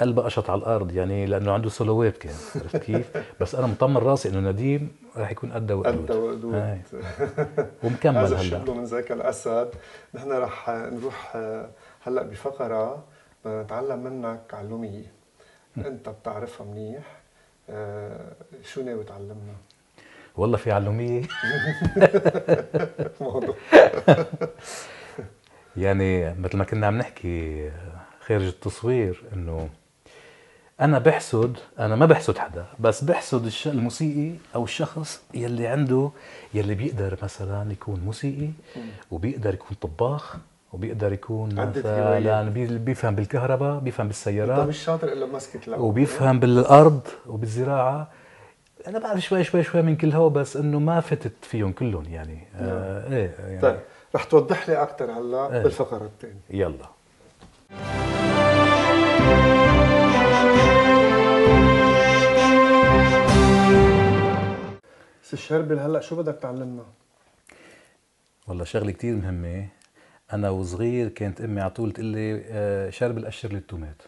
قلبه قشط على الأرض. يعني لأنه عنده سولوات كان. عرفت كيف؟ بس أنا مطمن راسي إنه نديم راح يكون قد وقدود وقدود هاي. ومكمل هلا. شبله من ذاك الأسد. نحن رح نروح هلا بفقرة نتعلم منك علومية. أنت بتعرفها منيح. آه، شو ناوي تعلمنا؟ والله في علوميه موضوع. يعني مثل ما كنا عم نحكي خارج التصوير إنه أنا بحسد أنا ما بحسد حدا بس بحسد الش- الموسيقي أو الشخص يلي عنده يلي بيقدر مثلا يكون موسيقي وبيقدر يكون طباخ وبيقدر يكون مثلا. بي- بيفهم بالكهرباء بيفهم انت بالسيارات مش شاطر الا بمسكه العود وبيفهم بالأرض وبالزراعة. أنا بعرف شوي شوي شوي من كل هو بس إنه ما فتت فيهم كلهم يعني. آه إيه يعني. طيب رح توضح لي أكثر هلأ إيه. بالفقره الثانية يلا. بس الشربل هلأ شو بدك تعلمنا؟ والله شغلة كتير مهمة. أنا وصغير كانت أمي على طول تقول لي آه، شرب القشر لي التومات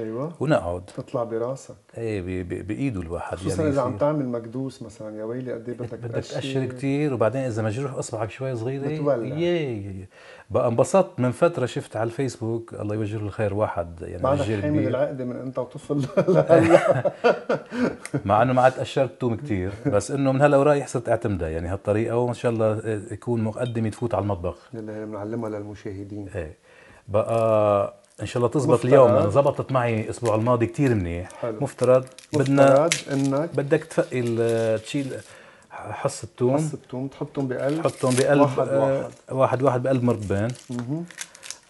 أيوه. ونقعد. تطلع براسك. إيه بإيده الواحد. خصوصا إذا عم تعمل مكدوس مثلا يا ويلي قد إيه بدك بدك تقشر. كتير وبعدين إذا مجروح أصبعك شوي صغيرة. بتولع. يي يي. بقى انبسطت من فترة شفت على الفيسبوك. الله يوجه له الخير واحد يعني بعدك حامل العقده من أنت وطفل. مع إنه ما عاد قشرت توم كثير بس إنه من هلا ورايح صرت أعتمدها. يعني هالطريقة وإن شاء الله آه، يكون مقدمة تفوت على المطبخ. اللي بنعلمها للمشاهدين. إيه. بقى إن شاء الله تزبط. اليوم. زبطت معي الأسبوع الماضي كتير منيح. حلو. مفترض. بدنا مفترض إنك بدك تفقي تشيل حص الثوم حص الثوم تحطهم بقلب. تحطهم بقلب واحد آه، واحد. واحد واحد بقلب مربان.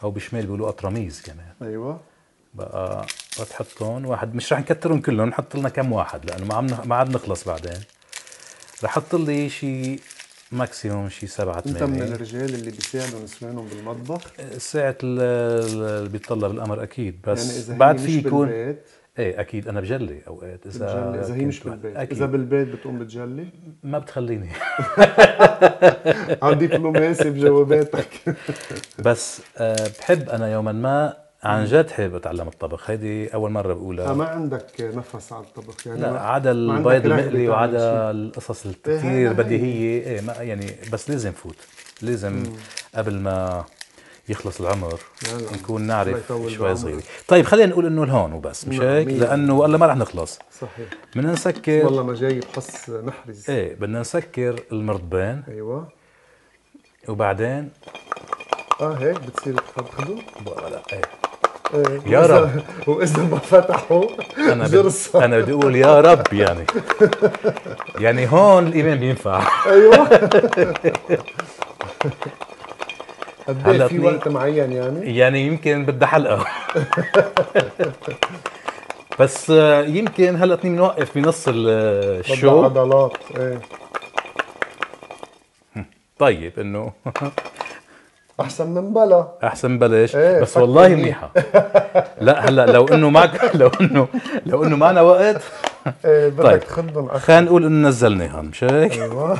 أو بشمال بيقولوا قطرميز كمان. أيوه. بقى بتحطهم واحد مش رح نكترهم كلهم نحط لنا كم واحد لأنه ما عم ما عاد نخلص بعدين. رح أحط لي شيء ماكسيموم شيء سبعة أنت من ثمانية الرجال اللي بيساعدوا نسوانهم بالمطبخ؟ ساعة ال- ال- اللي بيتطلب الأمر أكيد بس يعني إذا بعد في يكون بالبيت؟ إيه أكيد أنا بجلي أوقات إذا بتجلي إذا هي مش بالبيت. أكيد. إذا بالبيت بتقوم بتجلي؟ ما بتخليني. عم دبلوماسي بجواباتك. بس آه، بحب أنا يوما ما عن جد حابب أتعلم الطبخ. هيدي أول مرة آه، بقولها ما عندك نفس على الطبخ يعني لا عدا البيض المقلي وعدا. القصص هاي- الكثير. بديهية. إيه ما يعني بس لازم فوت. لازم قبل ما يخلص العمر لا لا. نكون نعرف شوي. صغيره طيب خلينا نقول إنه الهون وبس مش نعم، هيك؟ لأنه والله ما رح نخلص. صحيح. بدنا نسكر. والله ما جاي بحص محرز. إيه بدنا نسكر المرطبان أيوه. وبعدين؟ آه هيك بتصير تخبخبوا لا إيه إيه. يا وإذا- رب. وإذا ما فتحوا أنا جرصة. بدي أنا بدي أقول يا رب يعني. يعني هون الايمان بينفع. أيوه. قد هلا إيه في وقت معين يعني؟ يعني يمكن بدها حلقة. بس يمكن هلا اثنين بنوقف بنص الشو. عضلات إيه. طيب إنه أحسن من بلا. أحسن بلش إيه، بس والله منيح. منيحة. لا هلأ لو إنه معك لو انه لو إنه معنا وقت إيه بدك طيب. تخدم أكثر خلينا نقول إنه نزلناهم مش هيك؟ أيوه.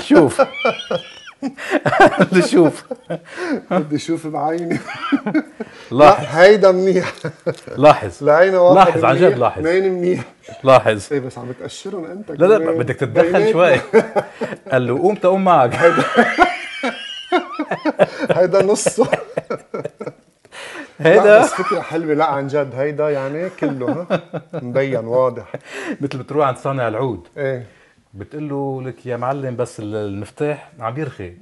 شوف. شوف. بدي أشوف بعيني. لا لاحظ هيدا منيح. لاحظ. لعينه واحد لاحظ، عن جد لاحظ. اثنين منيح. لاحظ. إيه بس عم بتقشرهم أنت لا لا. بدك تتدخل. شوي. قال له قوم تقوم معك. هيدا نصه. هيدا؟ بس فكرة حلوة. لا عن جد هيدا يعني كله ها؟ مبين واضح. مثل بتروح عند صانع العود إيه. بتقول له لك يا معلم بس ال- المفتاح عم بيرخي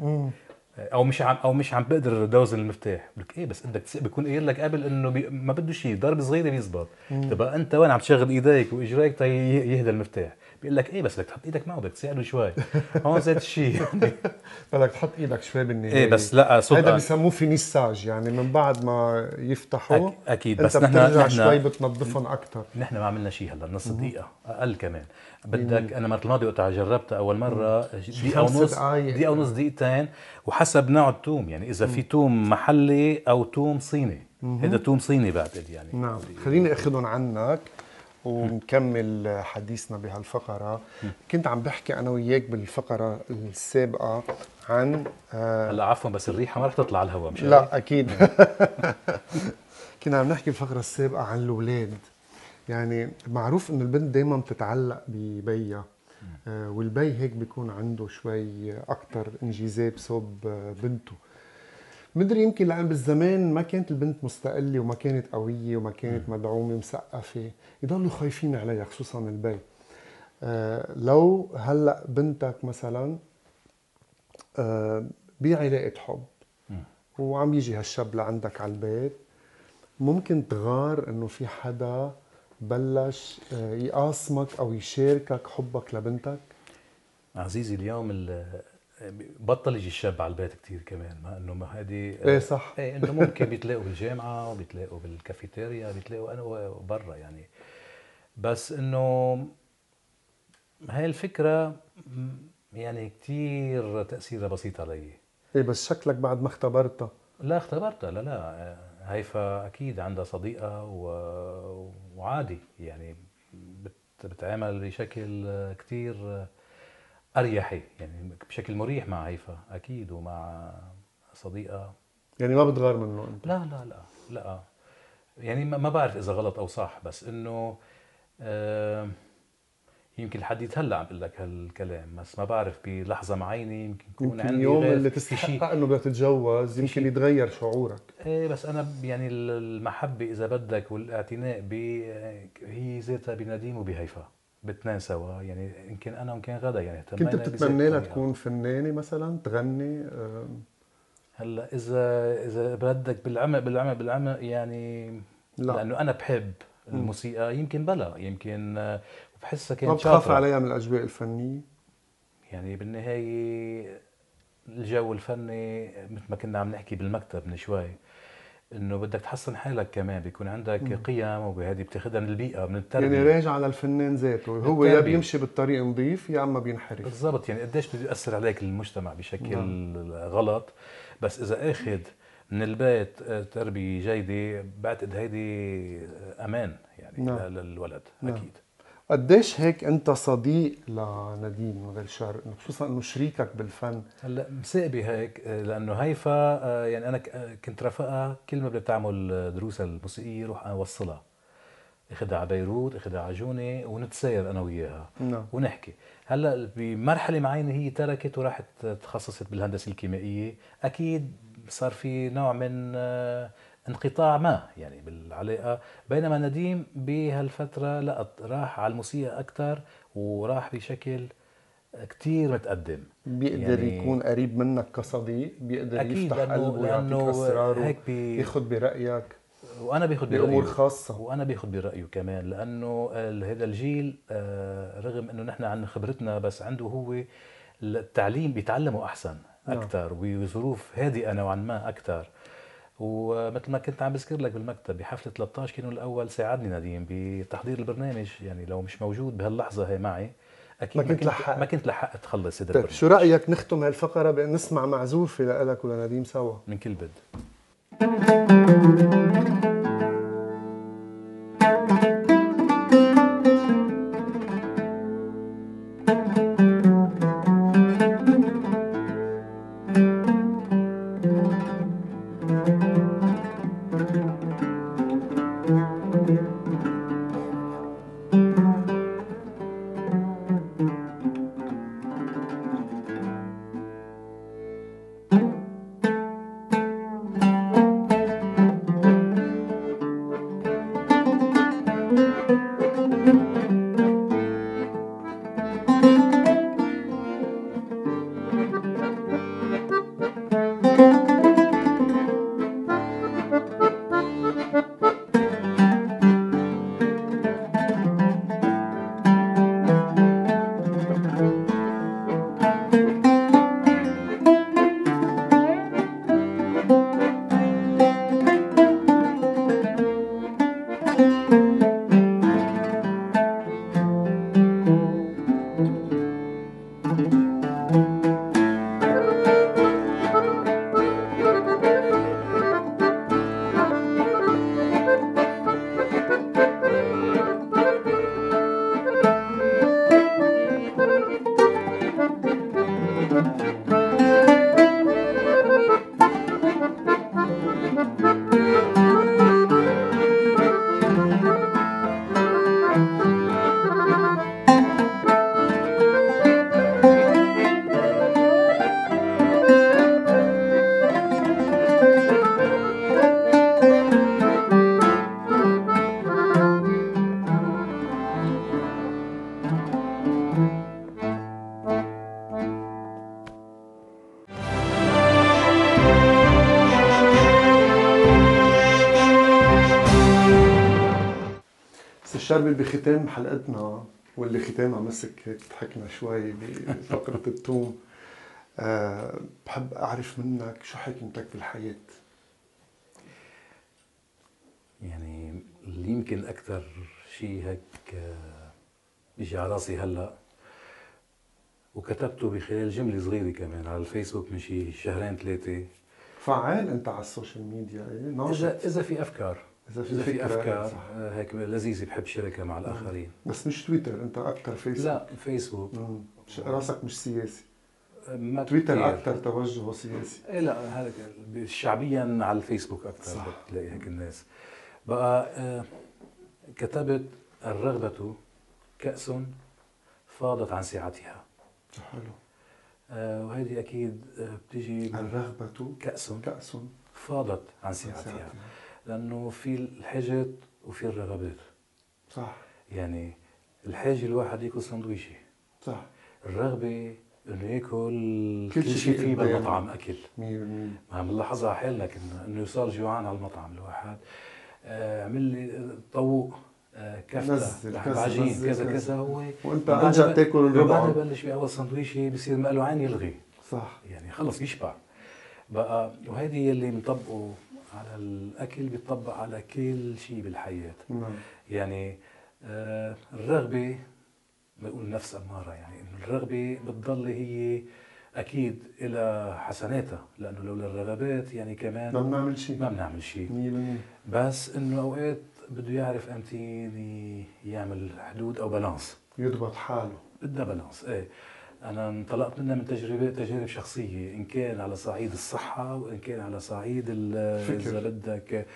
أو مش عم أو مش عم بقدر دوزن المفتاح. بقول لك إيه بس بدك بيكون قايل لك قبل إنه بي ما بده شيء ضرب صغيرة بيزبط. تبقى أنت وين عم تشغل إيديك وإجريك تا يهدى المفتاح؟ بيقول لك إيه بس بدك تحط إيدك معه بدك تساعده شوي. هون زيت الشيء بدك تحط إيدك شوي بالنهاية. إيه بس لا صدق بيسموه فينيساج يعني من بعد ما يفتحوا أك- أكيد، أنت بس نحن- بترجع نحن- شوي بتنظفهم أكثر نحن ما عملنا شيء هلأ نص دقيقة أقل كمان. بدك أنا مرة الماضية وقت جربتها أول مرة دقيقة خمس ونص. دقيقة ونص دقيقتين وحسب نوع التوم. يعني إذا في توم محلي أو توم صيني. هذا توم صيني بعتقد يعني. نعم. خليني أخذهم عنك ونكمل حديثنا بهالفقرة. كنت عم بحكي أنا وياك بالفقرة السابقة عن آه هلا عفوا بس الريحة ما رح تطلع على الهواء مش؟ لا أكيد. كنا عم نحكي بالفقرة السابقة عن الأولاد. يعني معروف إنه البنت دايما بتتعلق ببيها. آه والبي هيك بيكون عنده شوي أكتر انجذاب صوب آه بنته. مدري يمكن لأن بالزمان ما كانت البنت مستقلة وما كانت قوية وما كانت مدعومة مسقفه يضلوا خايفين عليها خصوصا البي. آه لو هلأ بنتك مثلا آه بعلاقة حب وعم يجي هالشاب لعندك على البيت ممكن تغار إنه في حدا بلش آه يقاسمك أو يشاركك حبك لبنتك. عزيزي اليوم ال- بطل يجي الشاب على البيت كتير كمان ما إنه ما هذه إيه صح. إيه إنه ممكن بيتلاقوا بالجامعة وبيتلاقوا بالكافيتيريا بيتلاقوا أنا وبرا يعني. بس إنه هاي الفكرة يعني كتير تأثيرها بسيط علي. إيه بس شكلك بعد ما اختبرتها. لا اختبرتها. لا لا هيفا أكيد عندها صديقة و... وعادي يعني بت... بتعامل بشكل كتير أريحي يعني بشكل مريح مع هيفا أكيد ومع صديقة. يعني ما بتغار منه أنت؟ لا لا لا لا. يعني ما ما بعرف إذا غلط أو صح بس إنه آه يمكن الحد يتهلا عم بقول لك هالكلام بس ما بعرف بلحظة معينة يمكن يكون يمكن عندي يوم اللي تستحق إنه بدك تتجوز يمكن. يتغير شعورك إيه بس أنا يعني ال- المحبة إذا بدك والاعتناء ب هي ذاتها بنديم وبهيفا باثنين سوا يعني يمكن أنا ويمكن غدا يعني كنت بتتمنى لها بذاتنا. تكون فنانة مثلا تغني هلأ اذا إذا بدك بالعمق بالعمق بالعمق يعني لا. لأنه أنا بحب الموسيقى يمكن بلا يمكن بحسها ما كانت بتخاف شاطرة. عليها من الأجواء الفنية. يعني بالنهاية الجو الفني مثل ما كنا عم نحكي بالمكتب من شوي إنه بدك تحسن حالك كمان بيكون عندك قيم وهذه بتاخذها من البيئة من التربية. يعني راجع للفنان ذاته هو يا. بيمشي بالطريق نظيف يا أما بينحرف. بالضبط يعني قديش بده يأثر عليك المجتمع بشكل غلط. بس إذا أخذ من البيت تربية جيدة بعتقد هيدي أمان يعني نعم. للولد نعم. أكيد. قديش هيك انت صديق لنديم من غير شر؟ خصوصا إنه شريكك بالفن. هلأ مساقبي هيك آه، لأنه هيفا آه، يعني أنا آه، كنت رافقها كل ما بدها تعمل دروسها الموسيقية روح أوصلها. اخذها على بيروت اخذها على جوني ونتسير أنا وياها. نعم. ونحكي. هلأ بمرحلة معينة هي تركت وراحت تخصصت بالهندسة الكيميائية. أكيد صار في نوع من انقطاع ما يعني بالعلاقة بينما نديم بهالفتره لا راح على الموسيقى أكثر وراح بشكل كتير متقدم. بيقدر يعني- يكون قريب منك كصديق بيقدر أكيد، يفتح قلبه ويعطيك أسراره هيك بي- ياخذ برأيك وأنا باخذ بأمور برايه خاصة. وأنا باخذ برأيه كمان لأنه هذا الجيل آه، رغم إنه نحن عندنا خبرتنا بس عنده هو التعليم بيتعلمه أحسن نعم. أكثر وظروف هادئة نوعا ما أكثر ومثل ما كنت عم بذكر لك بالمكتب بحفلة 13 كانوا الأول ساعدني نديم بتحضير البرنامج. يعني لو مش موجود بهاللحظة هي معي أكيد ما كنت لحقت. ما كنت لحقت تخلص هذا طيب البرنامج. شو رأيك نختم هالفقرة بأن نسمع معزوفة لك ولنديم سوا؟ من كل بد. شربل بختام حلقتنا واللي ختامها مسك هيك ضحكنا شوي بفقرة التوم. أه بحب أعرف منك شو حكمتك بالحياة يعني اللي يمكن أكثر شيء هيك آه، بيجي على راسي هلأ وكتبته بخلال جملة صغيرة كمان على الفيسبوك من شي شهرين ثلاثة. فعال أنت على ال social media إيه؟ ناشط. إذا إذا في أفكار. إذا في إذا في أفكار صح. آه، هيك لذيذة بحب شاركها مع الآخرين. بس مش تويتر أنت أكثر فيسبوك. لا فيسبوك. مم. ش- راسك مش سياسي. آه، ما تويتر. أكثر توجهه سياسي. إيه لا هذا شعبيا على الفيسبوك أكثر صح. بتلاقي هيك الناس. بقى آه، كتبت الرغبة كأس فاضت عن سعتها. حلو. آه، وهذه أكيد بتيجي من الرغبة كأس. كأس. فاضت عن سعتها. لأنه في الحاجات وفي الرغبات. صح. يعني الحاجة الواحد ياكل سندويشه صح. الرغبة إنه ياكل كل شيء فيه. بالمطعم أكل. 100% ما بنلاحظها على حالنا كنا إنه يصير جوعان على المطعم الواحد. آه، عمل لي طوق آه، كفتة. عجين كذا كذا. هو. وأنت ب- تاكل الربع. ببلش باول سندويشه بصير مقله عين يلغي. صح. يعني خلص يشبع. بقى وهذه اللي بنطبقه على الأكل بيطبق على كل شيء بالحياة. نعم. يعني آه، الرغبة بقول نفس أمارة يعني إنه الرغبة بتضل هي أكيد لها حسناتها لأنه لولا الرغبات يعني ما كمان بنعمل شيء. ما بنعمل شيء. 100% بس إنه أوقات بده يعرف امتين ي- يعمل حدود أو بالانس يضبط حاله. بدها بالانس إيه. أنا انطلقت منها من تجربه تجارب شخصية إن كان على صعيد الصحة وإن كان على صعيد. إذا بدك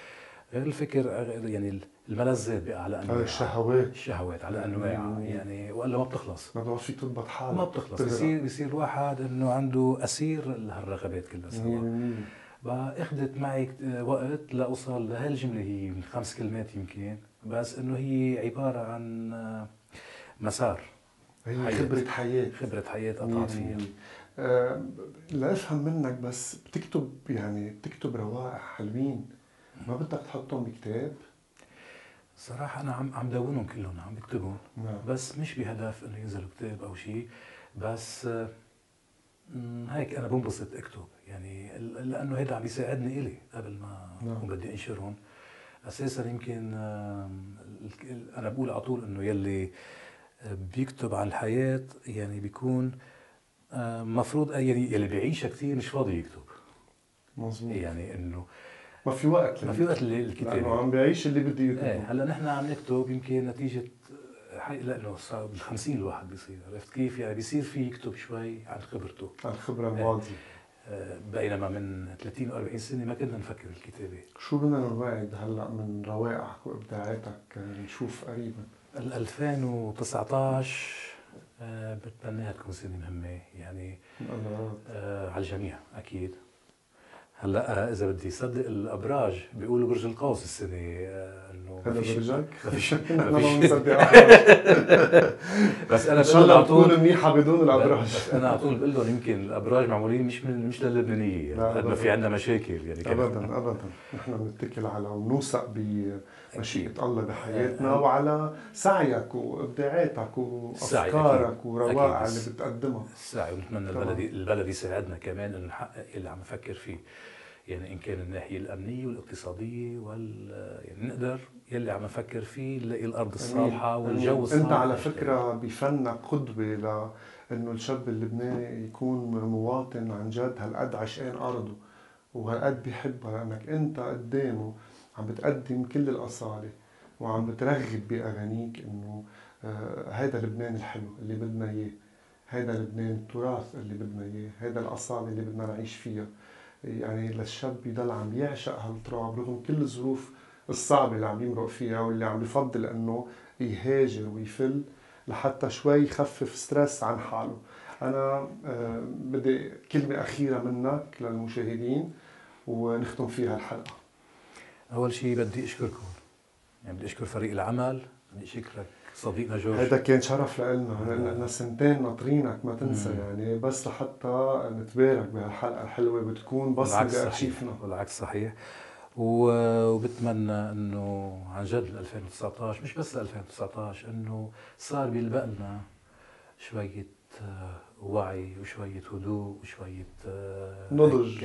غير الفكر يعني الملذات بقى على أنواع. الشهوات. الشهوات على انواعها مم. يعني وإلا ما بتخلص. ما بتعرف فيك تضبط حالك. ما بتخلص. بصير بصير الواحد إنه عنده أسير لهالرغبات كلها سوا 100% بقى اخذت معي وقت لأوصل لهالجملة هي من خمس كلمات يمكن بس إنه هي عبارة عن مسار. هي حياة. خبرة حياة خبرة حياة قطعت فيها آه، لافهم منك بس بتكتب يعني بتكتب روائع حلوين ما بدك تحطهم بكتاب؟ صراحة أنا عم عم دونهم كلهم عم بكتبهم نعم. بس مش بهدف إنه ينزلوا كتاب أو شيء بس آه، هيك أنا بنبسط أكتب يعني لأنه هذا عم بيساعدني إلي قبل ما نعم. بدي أنشرهم أساسا يمكن أنا بقول على طول إنه يلي بيكتب عن الحياة يعني بيكون مفروض يعني يلي بيعيشها كثير مش فاضي يكتب. مظبوط. يعني إنه ما في وقت ما في وقت للكتابة. لأنه عم بيعيش اللي بده يكتبه. إيه هلأ نحن عم نكتب يمكن نتيجة لأنه صار بال 50 الواحد بيصير عرفت كيف؟ يعني بيصير في يكتب شوي عن خبرته. عن الخبره الماضيه آه، بينما من 30 و 40 سنة ما كنا نفكر بالكتابة. شو بدنا نوعد هلأ من روائعك وإبداعاتك؟ نشوف قريبا؟ 2019 آه، بتمناها تكون سنة مهمة يعني آه على الجميع أكيد. هلأ آه، إذا بدي صدق الأبراج بيقولوا برج القوس السنة نحن ما بنصدق بس أنا ان شاء الله تكون منيحه بدون الأبراج. أنا على طول بقول لهم يمكن الأبراج معمولين مش من مش للبنانية يعني. ما في عندنا مشاكل يعني ابدا ابدا. نحن بنتكل على ونوثق بمشيئة الله بحياتنا وعلى سعيك وإبداعاتك وأفكارك وروائع اللي بتقدمها. السعي ونتمنى البلد البلد يساعدنا كمان انه نحقق اللي عم نفكر فيه. يعني إن كان الناحية الأمنية والاقتصادية وال يعني نقدر يلي عم نفكر فيه نلاقي الأرض الصالحة والجو الصالح. انت على فكرة بفنك قدوه ل إنه الشاب اللبناني يكون مواطن عن جد هالقد عشقان أرضه وهالقد بيحبها لأنك أنت قدامه عم بتقدم كل الأصالة وعم بترغب بأغانيك إنه آه هذا لبنان الحلو اللي بدنا إياه هذا لبنان التراث اللي بدنا إياه هذا الأصالة اللي بدنا نعيش فيها. يعني للشاب يضل عم يعشق هالتراب رغم كل الظروف الصعبة اللي عم يمرق فيها واللي عم بفضل إنه يهاجر ويفل لحتى شوي يخفف stress عن حاله. أنا آه، بدي كلمة أخيرة منك للمشاهدين ونختم فيها الحلقة. أول شيء بدي أشكركم. يعني بدي أشكر فريق العمل بدي أشكرك صديقنا جورج. هذا كان شرف لنا لنا سنتين ناطرينك ما تنسى مم. يعني. بس لحتى نتبارك بهالحلقة الحلوة بتكون بصمه بارشيفنا بالعكس صحيح. وبتمنى إنه عن جد 2019 مش بس 2019 إنه صار بيلبق لنا شوية آه، وعي وشوية هدوء وشوية آه، نضج.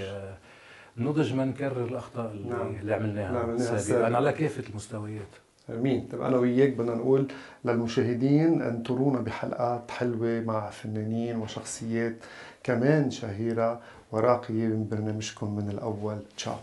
نضج ما نكرر الأخطاء اللي, نعم. اللي عملناها سابقا على كافه المستويات. امين طيب أنا وياك بدنا نقول للمشاهدين انطرونا بحلقات حلوة مع فنانين وشخصيات كمان شهيرة وراقية من برنامجكم من الأول. تشاو.